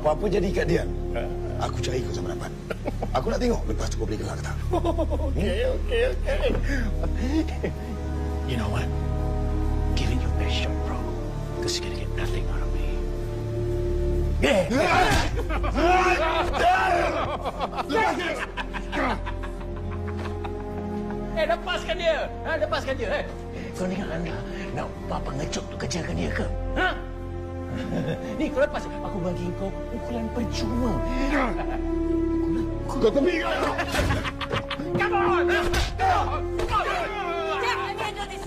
apa-apa jadi kat dia. Aku cari kau sampai dapat. Aku nak tengok lepas tu kau boleh gelak ke tak. Okey, okey, okey. You know what? Give it your best shot, bro. Because you're gonna get nothing out of me. Yeah! Eh, lepaskan dia. Ha, lepaskan dia. Eh. Kau dengan anda nak bapa ngecut tu kejarkan dia ke? Ha? Ni kau lepas. Aku bagi kau pukulan percuma. Kau kau. Come on! Handle this.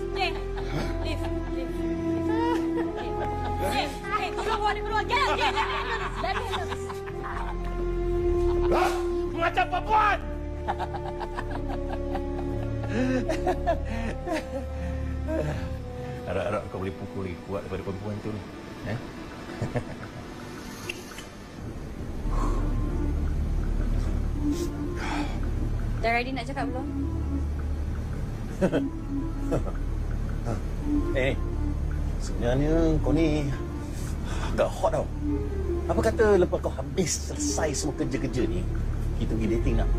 Macam perempuan! Harap-harap kau boleh pukul lagi kuat daripada perempuan tu. Eh? Dah ready nak cakap belum? eh, sebenarnya kau ni agak hot tau. Apa kata lepas kau habis selesai semua kerja-kerja ni, kita pergi dating nak?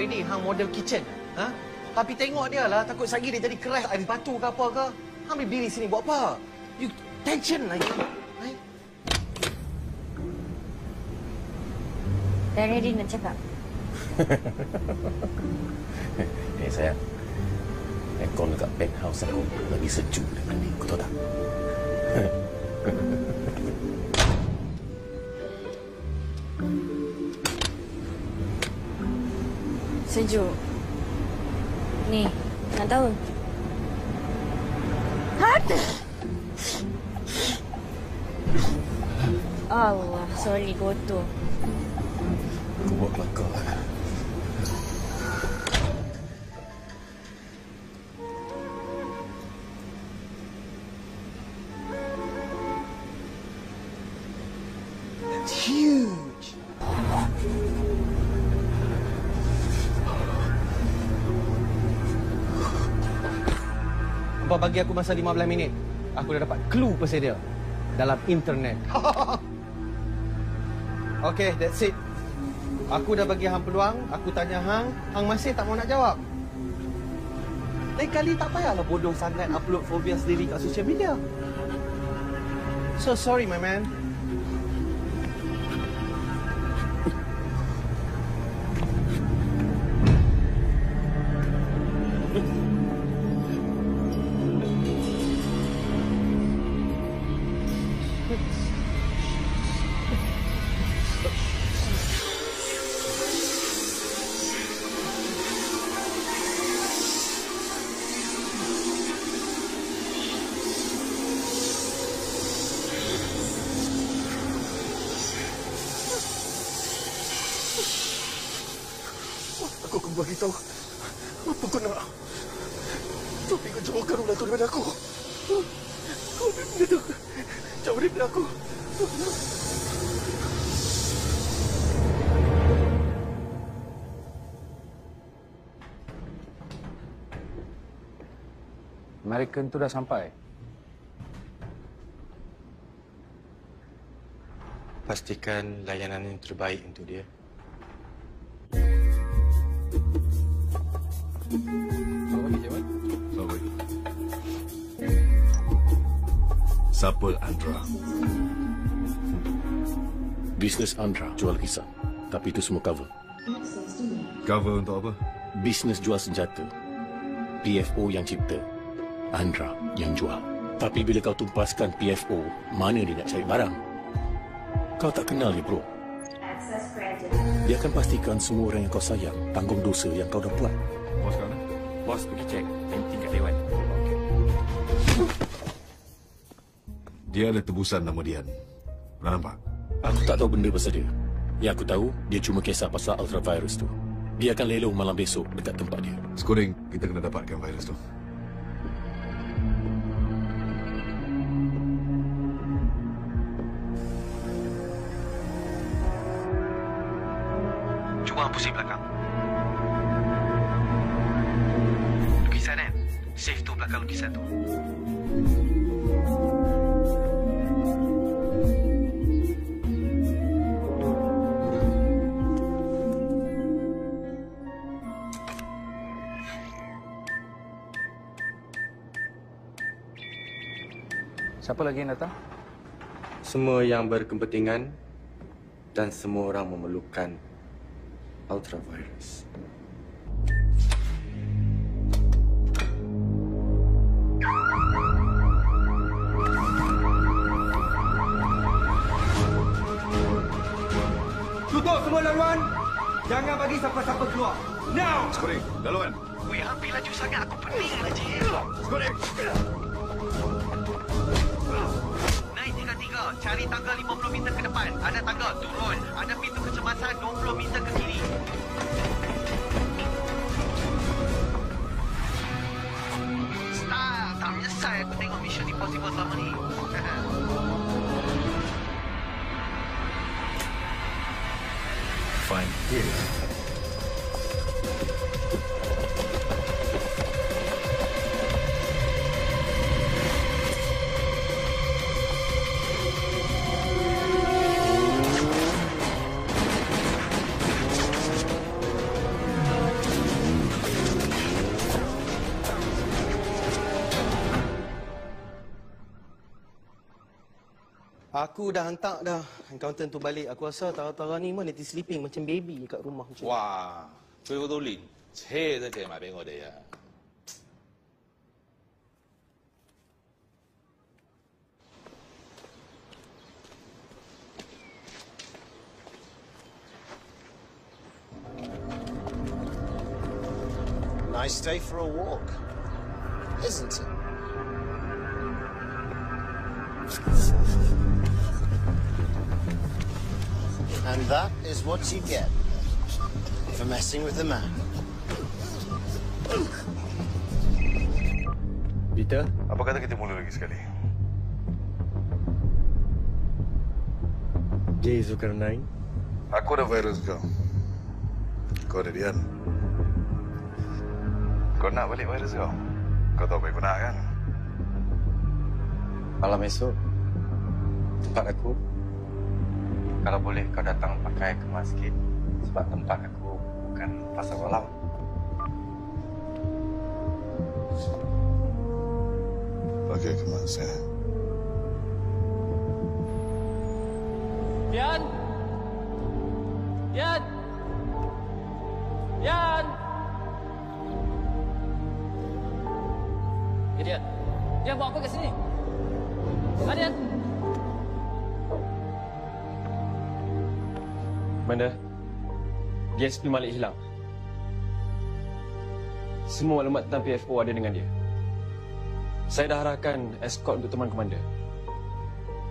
Ini? Hang model kitchen. Ha? Tapi tengok dia lah. Takut sagi dia jadi keras air batu ke apa ke. Hang ambil diri sini buat apa? You tension lagi. Dah ready nak cakap? eh sayang, aircon dekat penthouse aku lagi sejuk dengan ni. Kau tahu tak? Sejuk. Ni, nak tahu? Allah, sorry kotor. Aku buat kelakar. Bagi aku masa 15 minit. Aku dah dapat clue pasal dia. Dalam internet. okay, that's it. Aku dah bagi hang peluang. Aku tanya hang. Hang masih tak mau nak jawab. Lain kali tak payahlah bodoh sangat upload fobia sendiri kat social media. So sorry, my man. American tu dah sampai. Pastikan layanan yang terbaik untuk dia. Selamat pagi, Jamal. Selamat pagi. Siapa Andra? Bisnes Andra jual kisah. Tapi itu semua cover. Cover untuk apa? Bisnes jual senjata. PFO yang cipta. Andra yang jual. Tapi bila kau tumpaskan PFO, mana dia nak cari barang? Kau tak kenal dia, bro. Dia akan pastikan semua orang yang kau sayang tanggung dosa yang kau dah buat. Bos kau nak? Bos pergi cek penting kat Dewan. Dia ada tebusan nama Dian. Pernah nampak? Aku tak tahu benda pasal dia. Yang aku tahu, dia cuma kisah pasal ultravirus tu. Dia akan lelong malam besok dekat tempat dia. Skuring, kita kena dapatkan virus tu. Pusing belakang. Lukisan kan? Safe tu belakang lukisan tu. Siapa lagi yang datang? Semua yang berkepentingan dan semua orang memerlukan ultravirus. Tutup semua laluan. Jangan bagi siapa-siapa keluar. Now! Skuring, laluan. Weh, hampir laju sangat. Aku pening lah, Cik. Skuring. Cari tangga 50 meter ke depan. Ada tangga. Turun. Ada pintu kecemasan 20 meter ke kiri. Stop. Tak menyesal aku tengok Mission Impossible selama ni. Fine. Here. Aku dah hantar dah accountant tu balik. Aku rasa tara-tara ni mana dia sleeping macam baby kat rumah macam. Wah. Tu aku tolin. Che dia ke ma dia. Nice day for a walk, isn't it? And that is what you get for messing with the man. Peter? Apa kata kita mula lagi sekali? J Zulkarnain. Aku ada virus kau. Kau ada Dian. Kau nak balik virus kau? Kau tahu apa yang kau nak kan? Malam esok, tempat aku. Kalau boleh kau datang pakai ke masjid sebab tempat aku bukan pasar malam. Pakai kemas ya. Yan! Yan! Yan! Eh, dia. Dia bawa apa kat sini? Adian! Mana? DSP Malik hilang. Semua maklumat tentang PFO ada dengan dia. Saya dah arahkan escort untuk teman komander.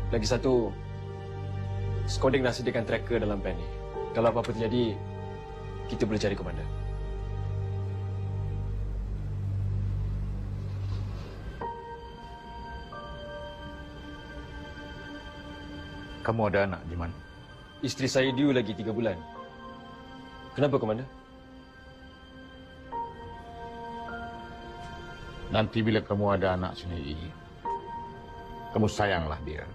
Lagi satu, Skoding dah sediakan tracker dalam pen ni. Kalau apa-apa terjadi, kita boleh cari komander. Kamu ada anak, Jiman? Isteri saya due lagi tiga bulan. Kenapa, komander? Nanti bila kamu ada anak sendiri, kamu sayanglah dia.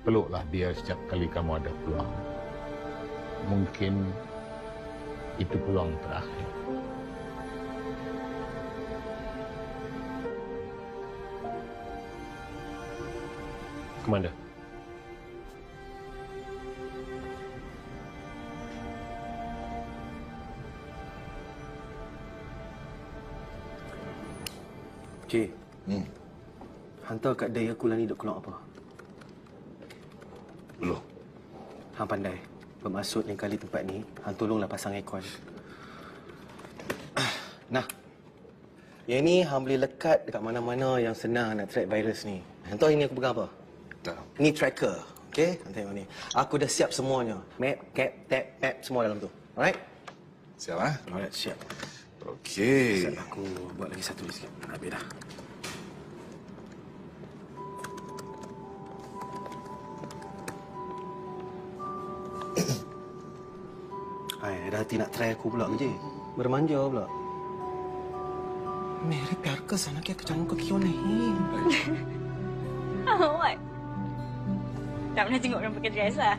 Peluklah dia setiap kali kamu ada peluang. Mungkin itu peluang terakhir. Komander. Cik. Hmm. Hantar kat Daya aku lah ni duk keluar apa? Belum. Hang pandai. Bermaksud yang kali tempat ni, hang tolonglah pasang aircon. Nah. Yang ni hang boleh lekat dekat mana-mana yang senang nak track virus ni. Hang tahu ini aku pegang apa? Tak. Ni tracker. Okey? Hang tengok ni. Aku dah siap semuanya. Map, cap, tap, map semua dalam tu. Alright? Siap ah? Alright, siap. Okey. Siap aku buat lagi satu lagi sikit. Habis dah. Ay, ada hati nak try aku pula je. Bermanja pula. Mary प्यार का सना क्या कचांग को क्यों नहीं Oh, what? Tak pernah tengok orang pakai dress lah.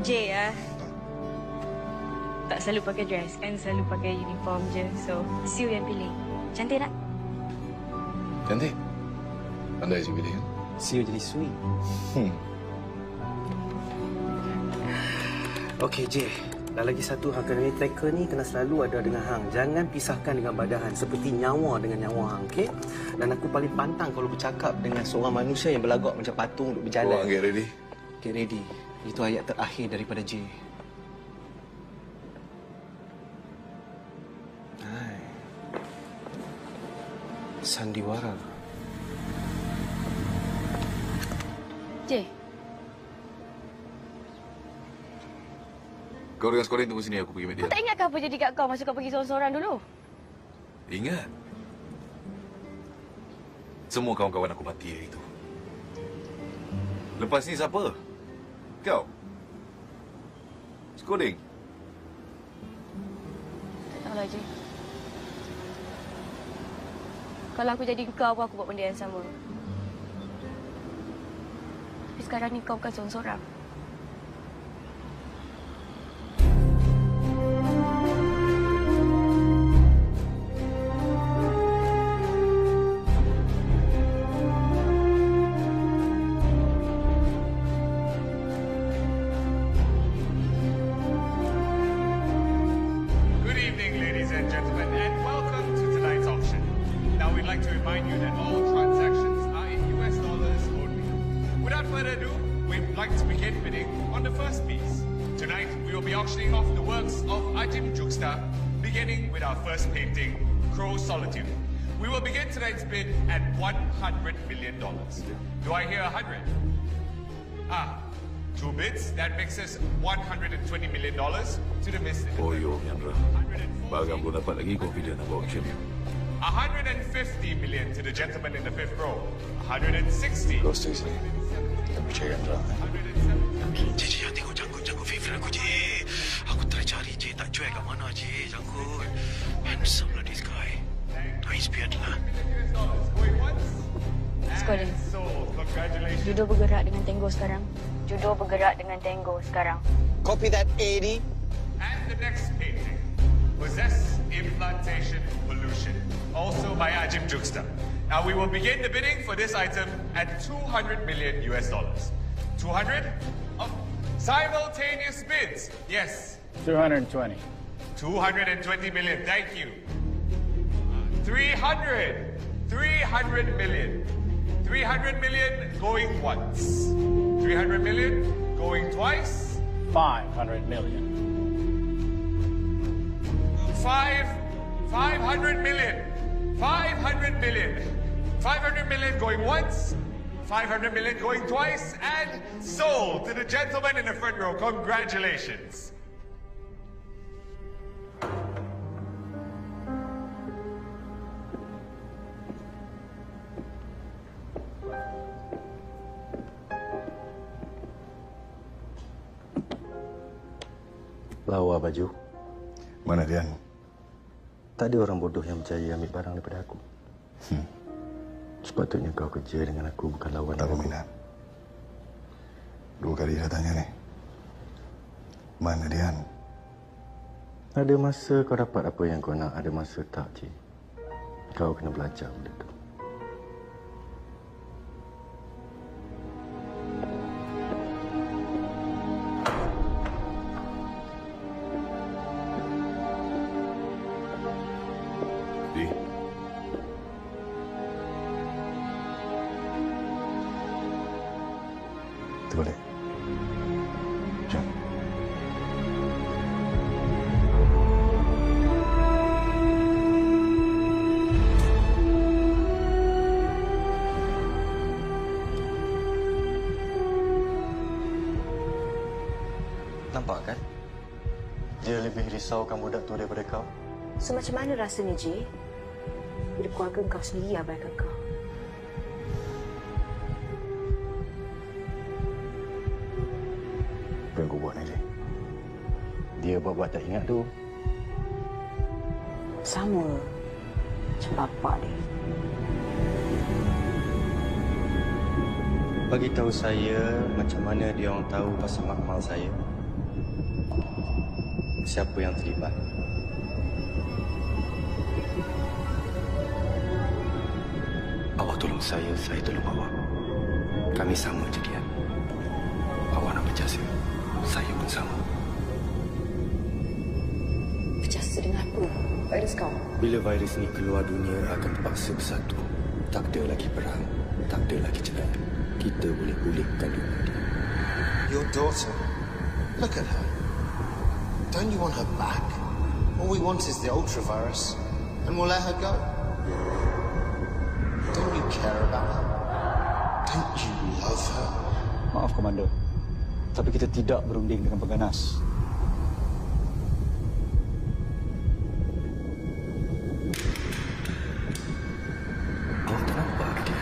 J lah. Tak selalu pakai dress kan, selalu pakai uniform je. So, Siu yang pilih. Cantik tak? Cantik. Pandai je pilih. kan? Siu jadi sui. Hmm. Okey, J. Dan lagi satu, hang kena ni tracker ni kena selalu ada dengan hang. Jangan pisahkan dengan badan seperti nyawa dengan nyawa hang, okey? Dan aku paling pantang kalau bercakap dengan seorang manusia yang berlagak macam patung duk berjalan. On, get ready. Get ready. Itu ayat terakhir daripada J. Sandiwara. J, Kau dengan Skorin tunggu sini aku pergi kau media. tak ingat ke apa jadi kat kau masa kau pergi seorang-seorang dulu? Ingat. Semua kawan-kawan aku mati hari itu. Lepas ni siapa? Kau? Skoring? Tak tahulah, J. Kalau aku jadi kau pun aku buat benda yang sama. Tapi sekarang ni kau bukan seorang-seorang. $100 million. Do I hear 100? Ah, two bids. That makes us $120 million to the Miss. Oh, yo, Yandra. Bagang belum dapat lagi confident nak buat auction 150 million to the gentleman in the fifth row. 160. Kau stay sini. Kita percaya Andra. Cik, cik, yang tengok janggut-janggut favorite aku, cik. Aku try cari, cik. Tak cuek kat mana, cik. Janggut. Handsome lah this guy. Nice beard lah. Skoda. Judo bergerak dengan Tango sekarang. Judo bergerak dengan Tango sekarang. Copy that, 80. And the next painting, Possess Implantation Pollution, also by Ajim Juksta. Now we will begin the bidding for this item at 200 million US dollars. 200? Oh, simultaneous bids. Yes. 220. 220 million. Thank you. Uh, 300. 300 million. 300 million going once. 300 million going twice. 500 million. Five, 500 million. 500 million. 500 million going once. 500 million going twice. And sold to the gentleman in the front row. Congratulations. Lawa baju. Mana Dian? Tak ada orang bodoh yang berjaya ambil barang daripada aku. Hmm. Sepatutnya kau kerja dengan aku bukan lawan Tak berminat. Dua kali dah tanya ni. Mana Dian? Ada masa kau dapat apa yang kau nak, ada masa tak, Cik. Kau kena belajar benda tu. Macam mana rasanya, Jay? Bila keluarga kau sendiri abaikan kau. Apa yang kau buat ni, Jay? Dia buat-buat tak ingat tu. Sama macam bapak dia. Bagi tahu saya macam mana dia orang tahu pasal makmal saya. Siapa yang terlibat? Saya, saya tolong awak. Kami sama je dia. Awak nak berjasa, saya pun sama. Berjasa dengan apa? Virus kau? Bila virus ni keluar dunia akan terpaksa bersatu. Tak ada lagi perang, tak ada lagi cerai. Kita boleh pulihkan dunia dia. Your daughter. Look at her. Don't you want her back? All we want is the ultravirus, and we'll let her go. Komander. Tapi kita tidak berunding dengan pengganas. Awak tak nampak dia?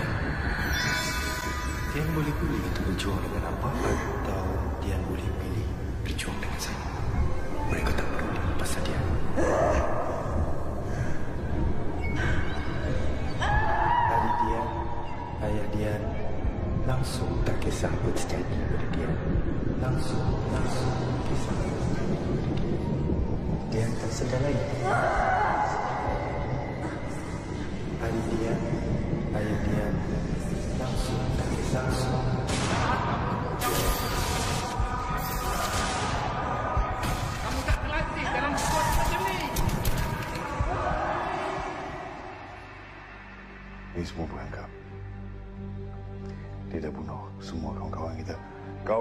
Dia boleh pilih untuk berjuang dengan apa atau dia boleh pilih berjuang dengan saya. Kisah apa terjadi pada dia. Langsung, langsung kisah dia. Dia tak sedar lagi.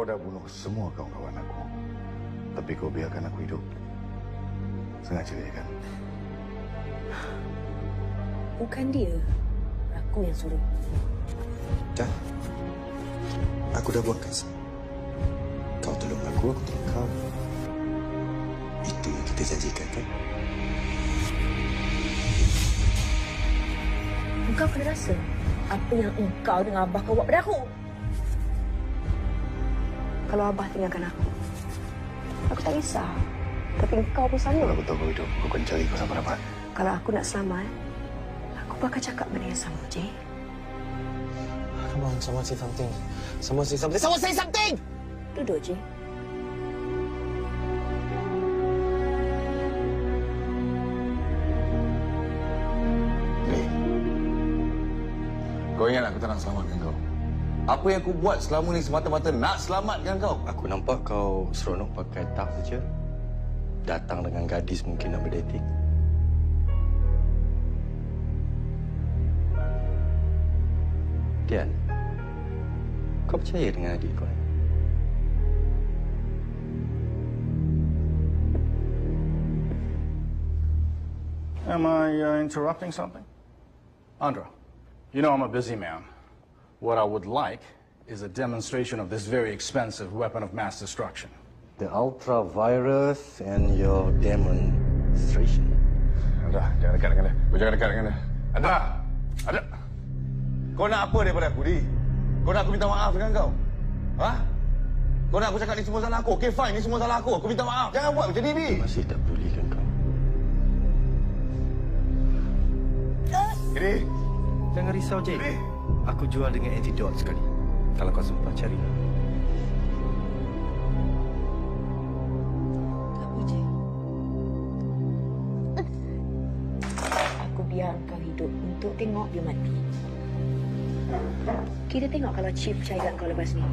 Kau dah bunuh semua kawan-kawan aku. Tapi kau biarkan aku hidup. Sengaja je kan? Bukan dia. Aku yang suruh. Dah. Aku dah buat kasih. Kau tolong aku, aku tolong kau. Itu yang kita janjikan kan? Engkau kena rasa apa yang engkau dengan Abah kau buat pada aku. Kalau Abah tinggalkan aku, aku tak risau. Tapi engkau pun sama. Kalau aku tahu kau hidup, aku akan cari kau sampai dapat. Kalau aku nak selamat, aku bakal cakap benda yang sama, Jay. Come on, someone say something. Someone say something. Someone say something! Duduk, Jay. Apa yang aku buat selama ni semata-mata nak selamatkan kau. Aku nampak kau seronok pakai tak saja. Datang dengan gadis mungkin nak berdating. Dian, kau percaya dengan adik kau? Am I uh, interrupting something? Andra, you know I'm a busy man. What I would like is a demonstration of this very expensive weapon of mass destruction. The ultra virus and your demonstration. Andra, jangan dekat dengan dia. Kau jangan dekat dengan dia. Andra! Andra! Kau nak apa daripada aku, Di? Kau nak aku minta maaf dengan kau? Ha? Kau nak aku cakap ni semua salah aku? Okay, fine. Ni semua salah aku. Aku minta maaf. Jangan buat macam ni, Di. Masih tak pedulikan kau. Di. Jangan risau, Jay. Aku jual dengan antidote sekali. Kalau kau sempat cari. Aku biar engkau hidup untuk tengok dia mati. Kita tengok kalau Chief percaya kau lepas ni.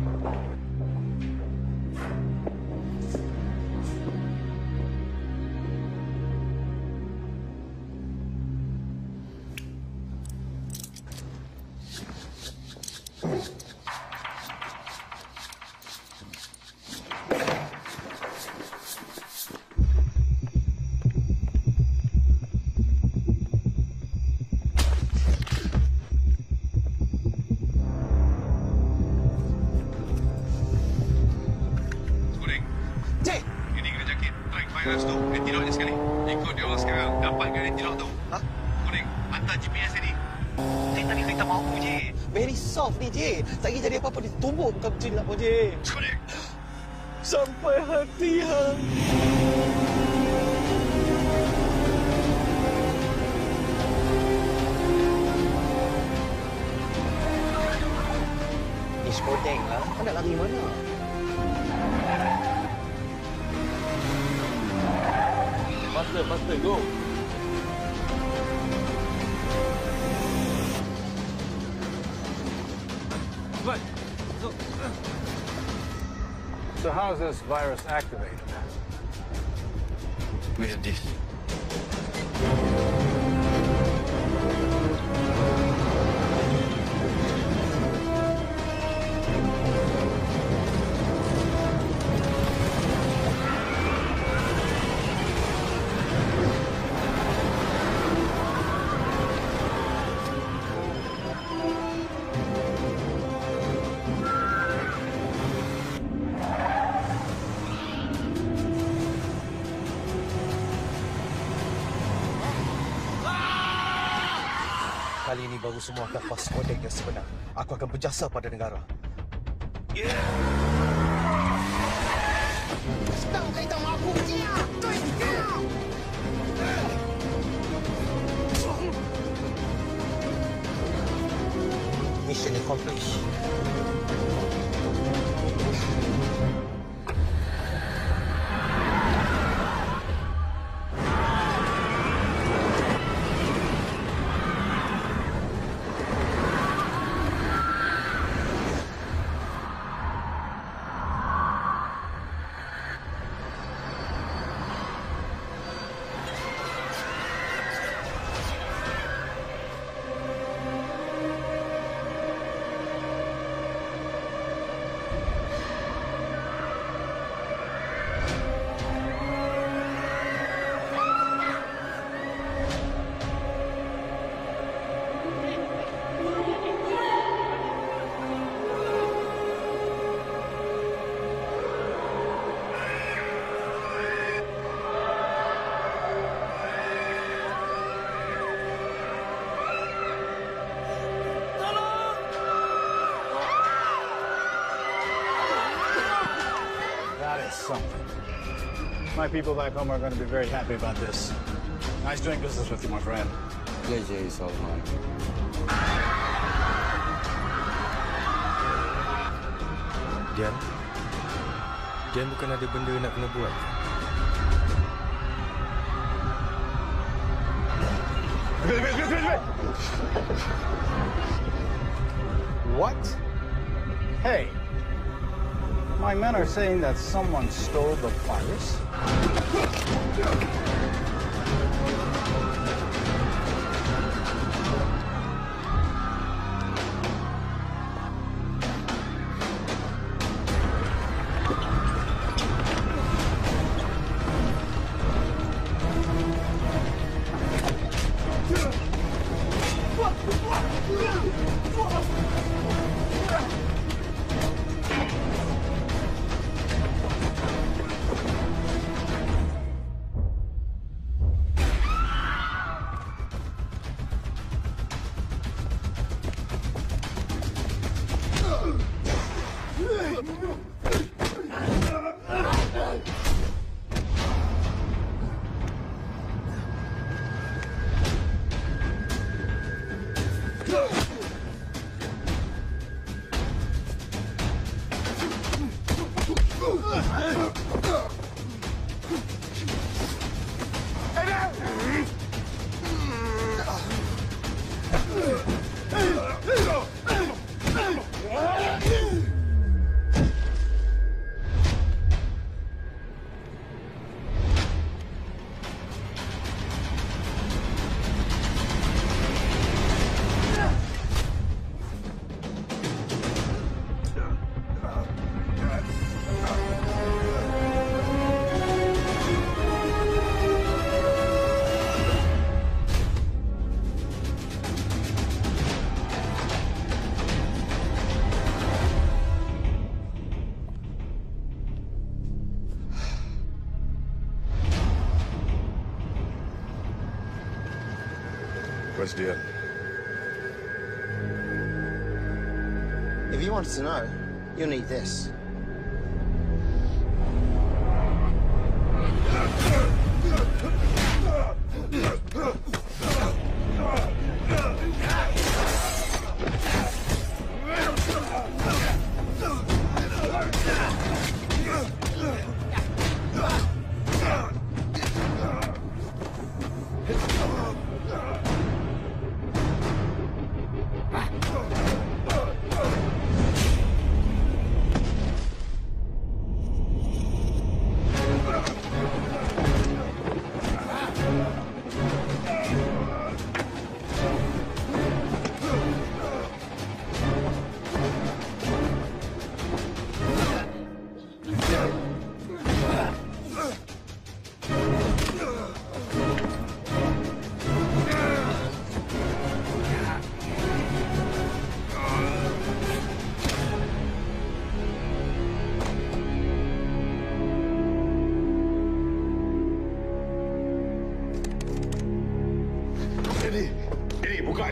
Tumbuh bukan ni nak pun, so how's this virus activated? Semua akan pas yang sebenar. Aku akan berjasa pada negara. My people back home are going to be very happy about this. Nice doing business with you, my friend. Pleasure is all mine. Dian, Dian bukan ada benda nak kena buat. Wait, wait, wait, wait, wait. What? Hey, my men are saying that someone stole the virus? Where's Dian?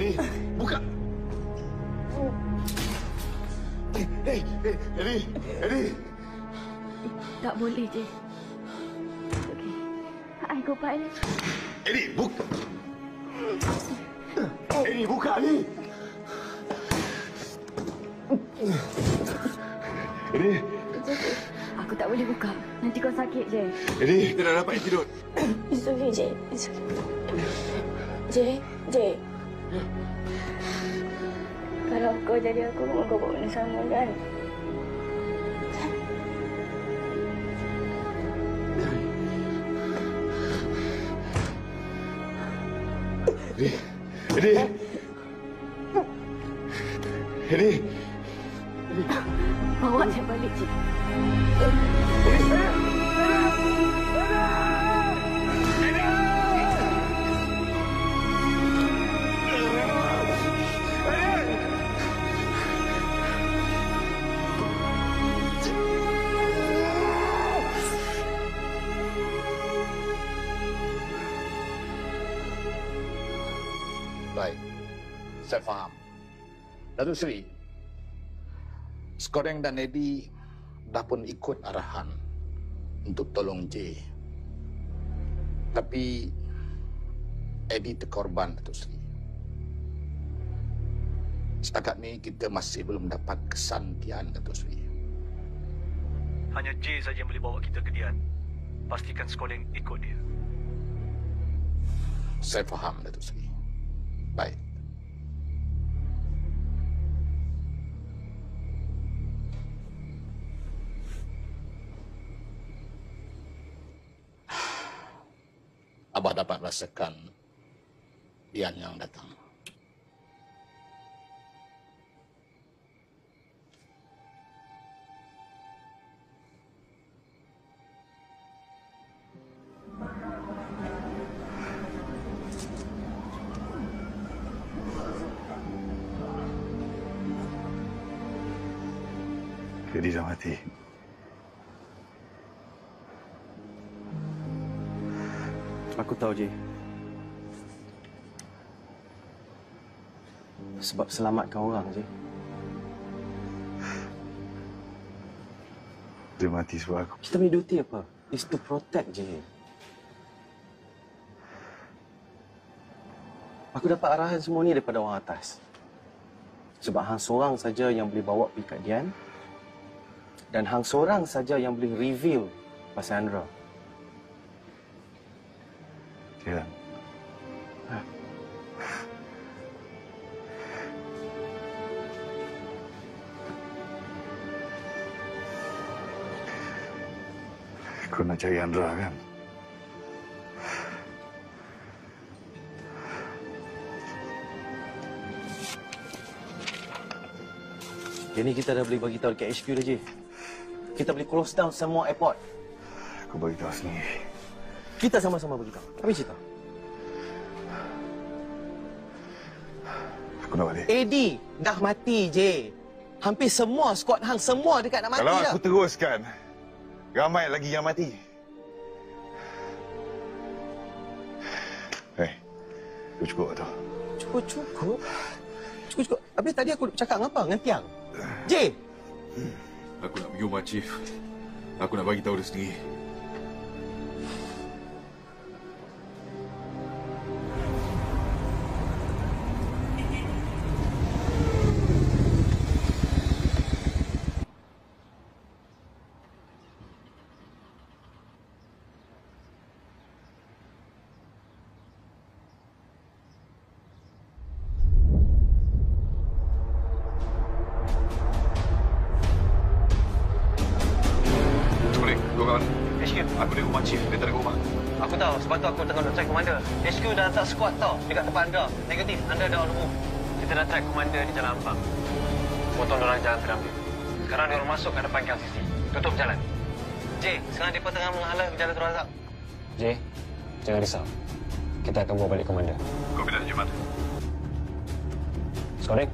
Eddie, buka. Buka. Eh, eh, eh, Eddie, Eddie. Tak boleh je. Okey. I go ni. Eddie, buka. Eddie, buka ni. Eddie, Aku tak boleh buka. Nanti kau sakit je. Eddie, kita dah dapat antidote. It's okay, Jay. It's okay. Jay, Jay. Kalau kau jadi aku, kau buat benda sama kan? Eddie, Eddie. Eddie. Bawa saya balik, Jay. Baik. Datuk Seri, Skoreng dan Eddie dah pun ikut arahan untuk tolong J. Tapi Eddie terkorban, Datuk Seri. Setakat ni kita masih belum dapat kesantian, Datuk Seri. Hanya J saja yang boleh bawa kita ke Dian. Pastikan Skoleng ikut dia. Saya faham, Datuk Seri. Baik. Abah dapat rasakan Dian yang datang. Jadi dah Aku tahu, Jay. Sebab selamatkan orang, Jay. Dia mati sebab aku. Kita punya duty apa? Is to protect, Jay. Aku dapat arahan semua ni daripada orang atas. Sebab hang seorang saja yang boleh bawa pergi kat Dian. Dan hang seorang saja yang boleh reveal pasal Andra. Ya. Kau nak cari Andra kan? Yang ni kita dah boleh bagi tahu dekat HQ dah, Jay. Kita boleh close down semua airport. Aku bagi tahu sendiri. Kita sama-sama bagi tahu. Apa cerita? Aku nak balik. Eddie dah mati, Jay. Hampir semua squad hang semua dekat nak mati Kalau dah. aku teruskan, ramai lagi yang mati. Hei, tu cukup tu. Cukup-cukup. Cukup-cukup. Habis tadi aku cakap dengan apa? Dengan Tiang? Jay! Aku nak pergi rumah Chief. Aku nak bagi tahu dia sendiri. Menghalang jalan terazak. Jay, jangan risau. Kita akan bawa balik komander. Kau bila Jumat? Skoleng,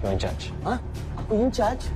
you're in charge. Ha? Aku in charge?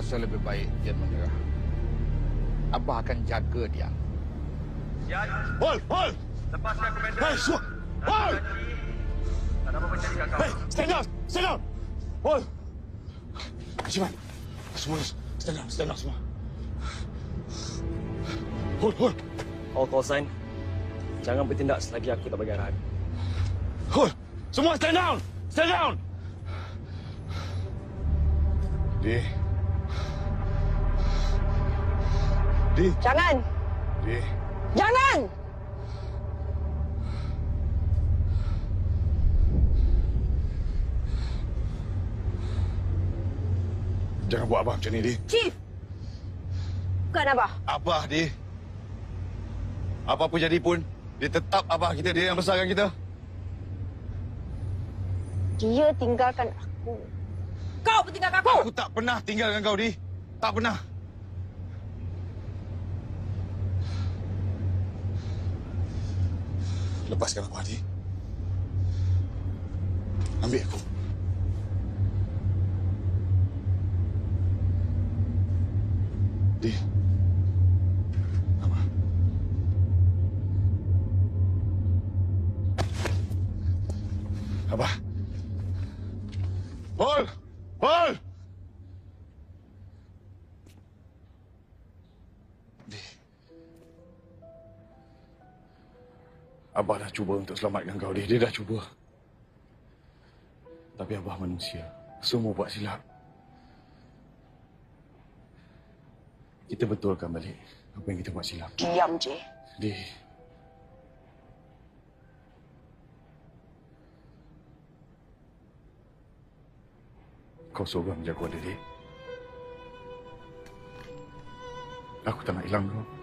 Rasa lebih baik dia menyerah. Abah akan jaga dia. Hol, hol! Lepaskan komander. Hei, semua! Hol! Tak ada apa-apa jadi kat kau. Hey, stand down! Stand down! Hol! Jimat, semua stand down, stand down semua. Hol, hol! All call sign. Jangan bertindak selagi aku tak bagi arahan. Hol! Semua stand down! Stand down! Di. Di. Jangan! Di. Jangan! Jangan buat abah macam ni, Di. Chief! Bukan Abah. Abah, Di. Apa pun jadi pun, dia tetap abah kita, dia yang besarkan kita. Dia tinggalkan aku. Kau pun tinggalkan aku! Aku tak pernah tinggalkan kau, Di. Tak pernah. Lepaskan abah, Di. Ambil aku. Di. Abah. Abah. Paul! Abah dah cuba untuk selamatkan kau, Di. Dia dah cuba. Tapi Abah manusia. Semua buat silap. Kita betulkan balik apa yang kita buat silap. Diam je. Di. Kau seorang jaga diri. Aku tak nak hilang kau.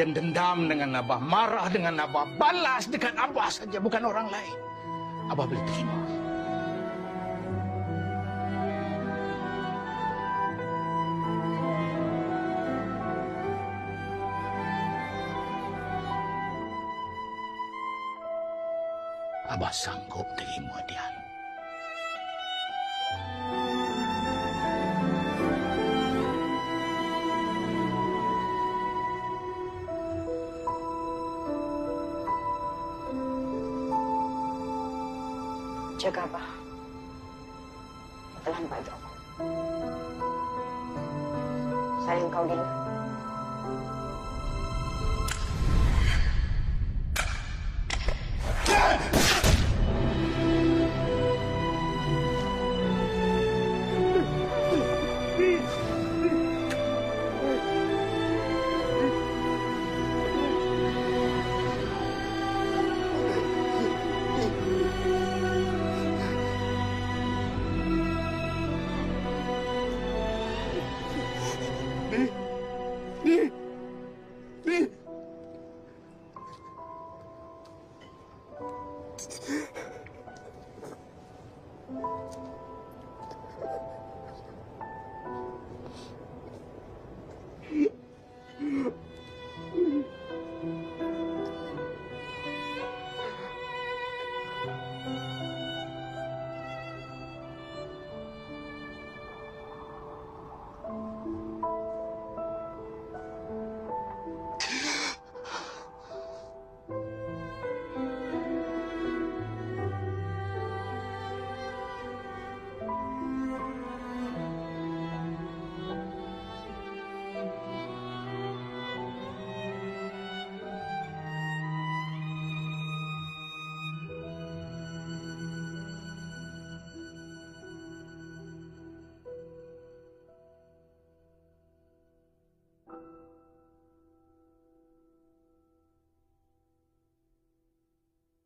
Kalau dia dendam dengan Abah, marah dengan Abah, balas dekat Abah saja, bukan orang lain. Abah boleh terima.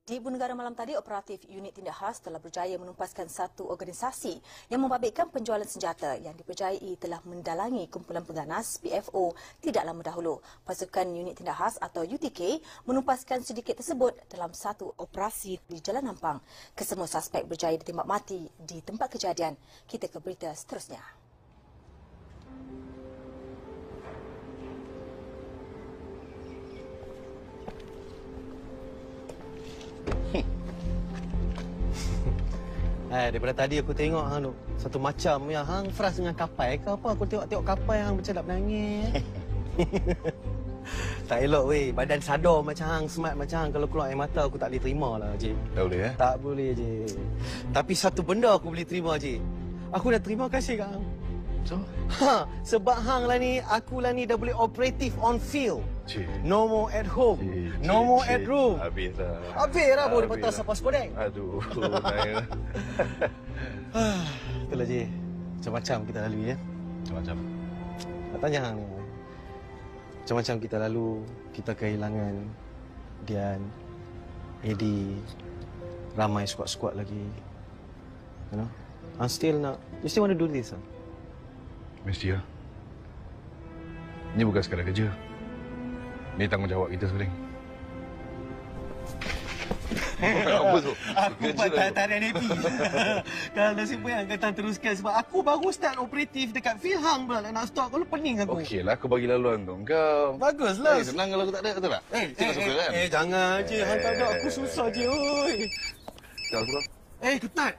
Di Ibu Negara malam tadi, operatif unit tindak khas telah berjaya menumpaskan satu organisasi yang membabitkan penjualan senjata yang dipercayai telah mendalangi kumpulan peganas PFO tidak lama dahulu. Pasukan unit tindak khas atau UTK menumpaskan sedikit tersebut dalam satu operasi di Jalan Nampang. Kesemua suspek berjaya ditembak mati di tempat kejadian. Kita ke berita seterusnya. Eh, daripada tadi aku tengok hang tu satu macam ya hang fras dengan kapai ke apa aku tengok-tengok kapai hang bercakap menangis. tak elok weh, badan sadar macam hang, smart macam hang kalau keluar air mata aku tak boleh terima lah, Cik. Tak boleh eh? Tak boleh, Cik. Tapi satu benda aku boleh terima, Cik. Aku dah terima kasih kat hang. So? Ha, sebab hang lah ni, aku lah ni dah boleh operative on field. Cik. No more at home. Cik, no more cik. at room. Habis lah. Habis lah, boleh patah lah. spodek. Aduh. Itulah, Cik. Macam-macam kita lalui, ya. Macam-macam. Nak tanya hang ni. Macam-macam kita lalu, kita kehilangan Dian, Eddie, ramai squad-squad lagi. You know? I'm still not, you still want to do this, huh? Mesti lah. Ini bukan sekadar kerja. Ini tanggungjawab kita sebenarnya. Apa tu? Aku patah tarian happy. Kalau nasib baik angkatan teruskan sebab aku baru start operatif dekat Philhang pula nak stop. Kalau pening aku. Okey lah, aku bagi laluan tu. Kau... Baguslah. Eh, senang kalau aku tak ada, betul tak? Eh, eh, suka eh, kan? eh, jangan je. Hang tak ada aku Eh. susah je. Oi. Kau aku Eh, ketat.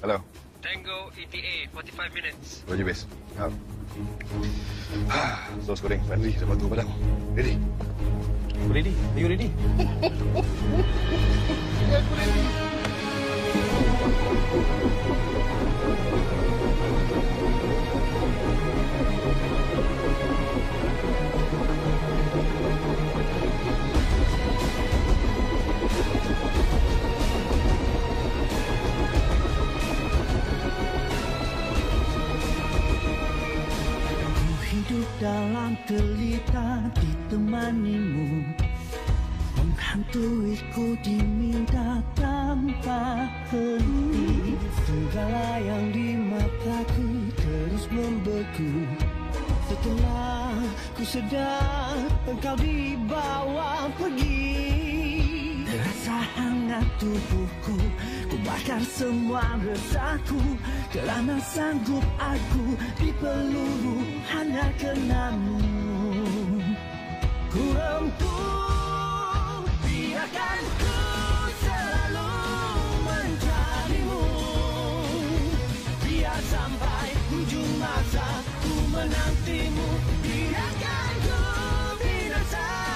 Hello. Tango ETA 45 minutes. Roger, base. Ha. Sos goreng, Fadli, dah batu padang. Ready? Ready? Are you ready? Aku ready. Dalam telita ditemanimu Menghantuiku diminta tanpa henti. Segala yang di mataku terus membeku. Setelah ku sedar engkau dibawa pergi Terasa hangat tubuhku Kubakar semua resahku Kerana sanggup aku Di peluru hanya kenamu. Ku rempu Biarkan ku selalu mencarimu Biar sampai ujung masa Ku menantimu. Biarkan ku binasa.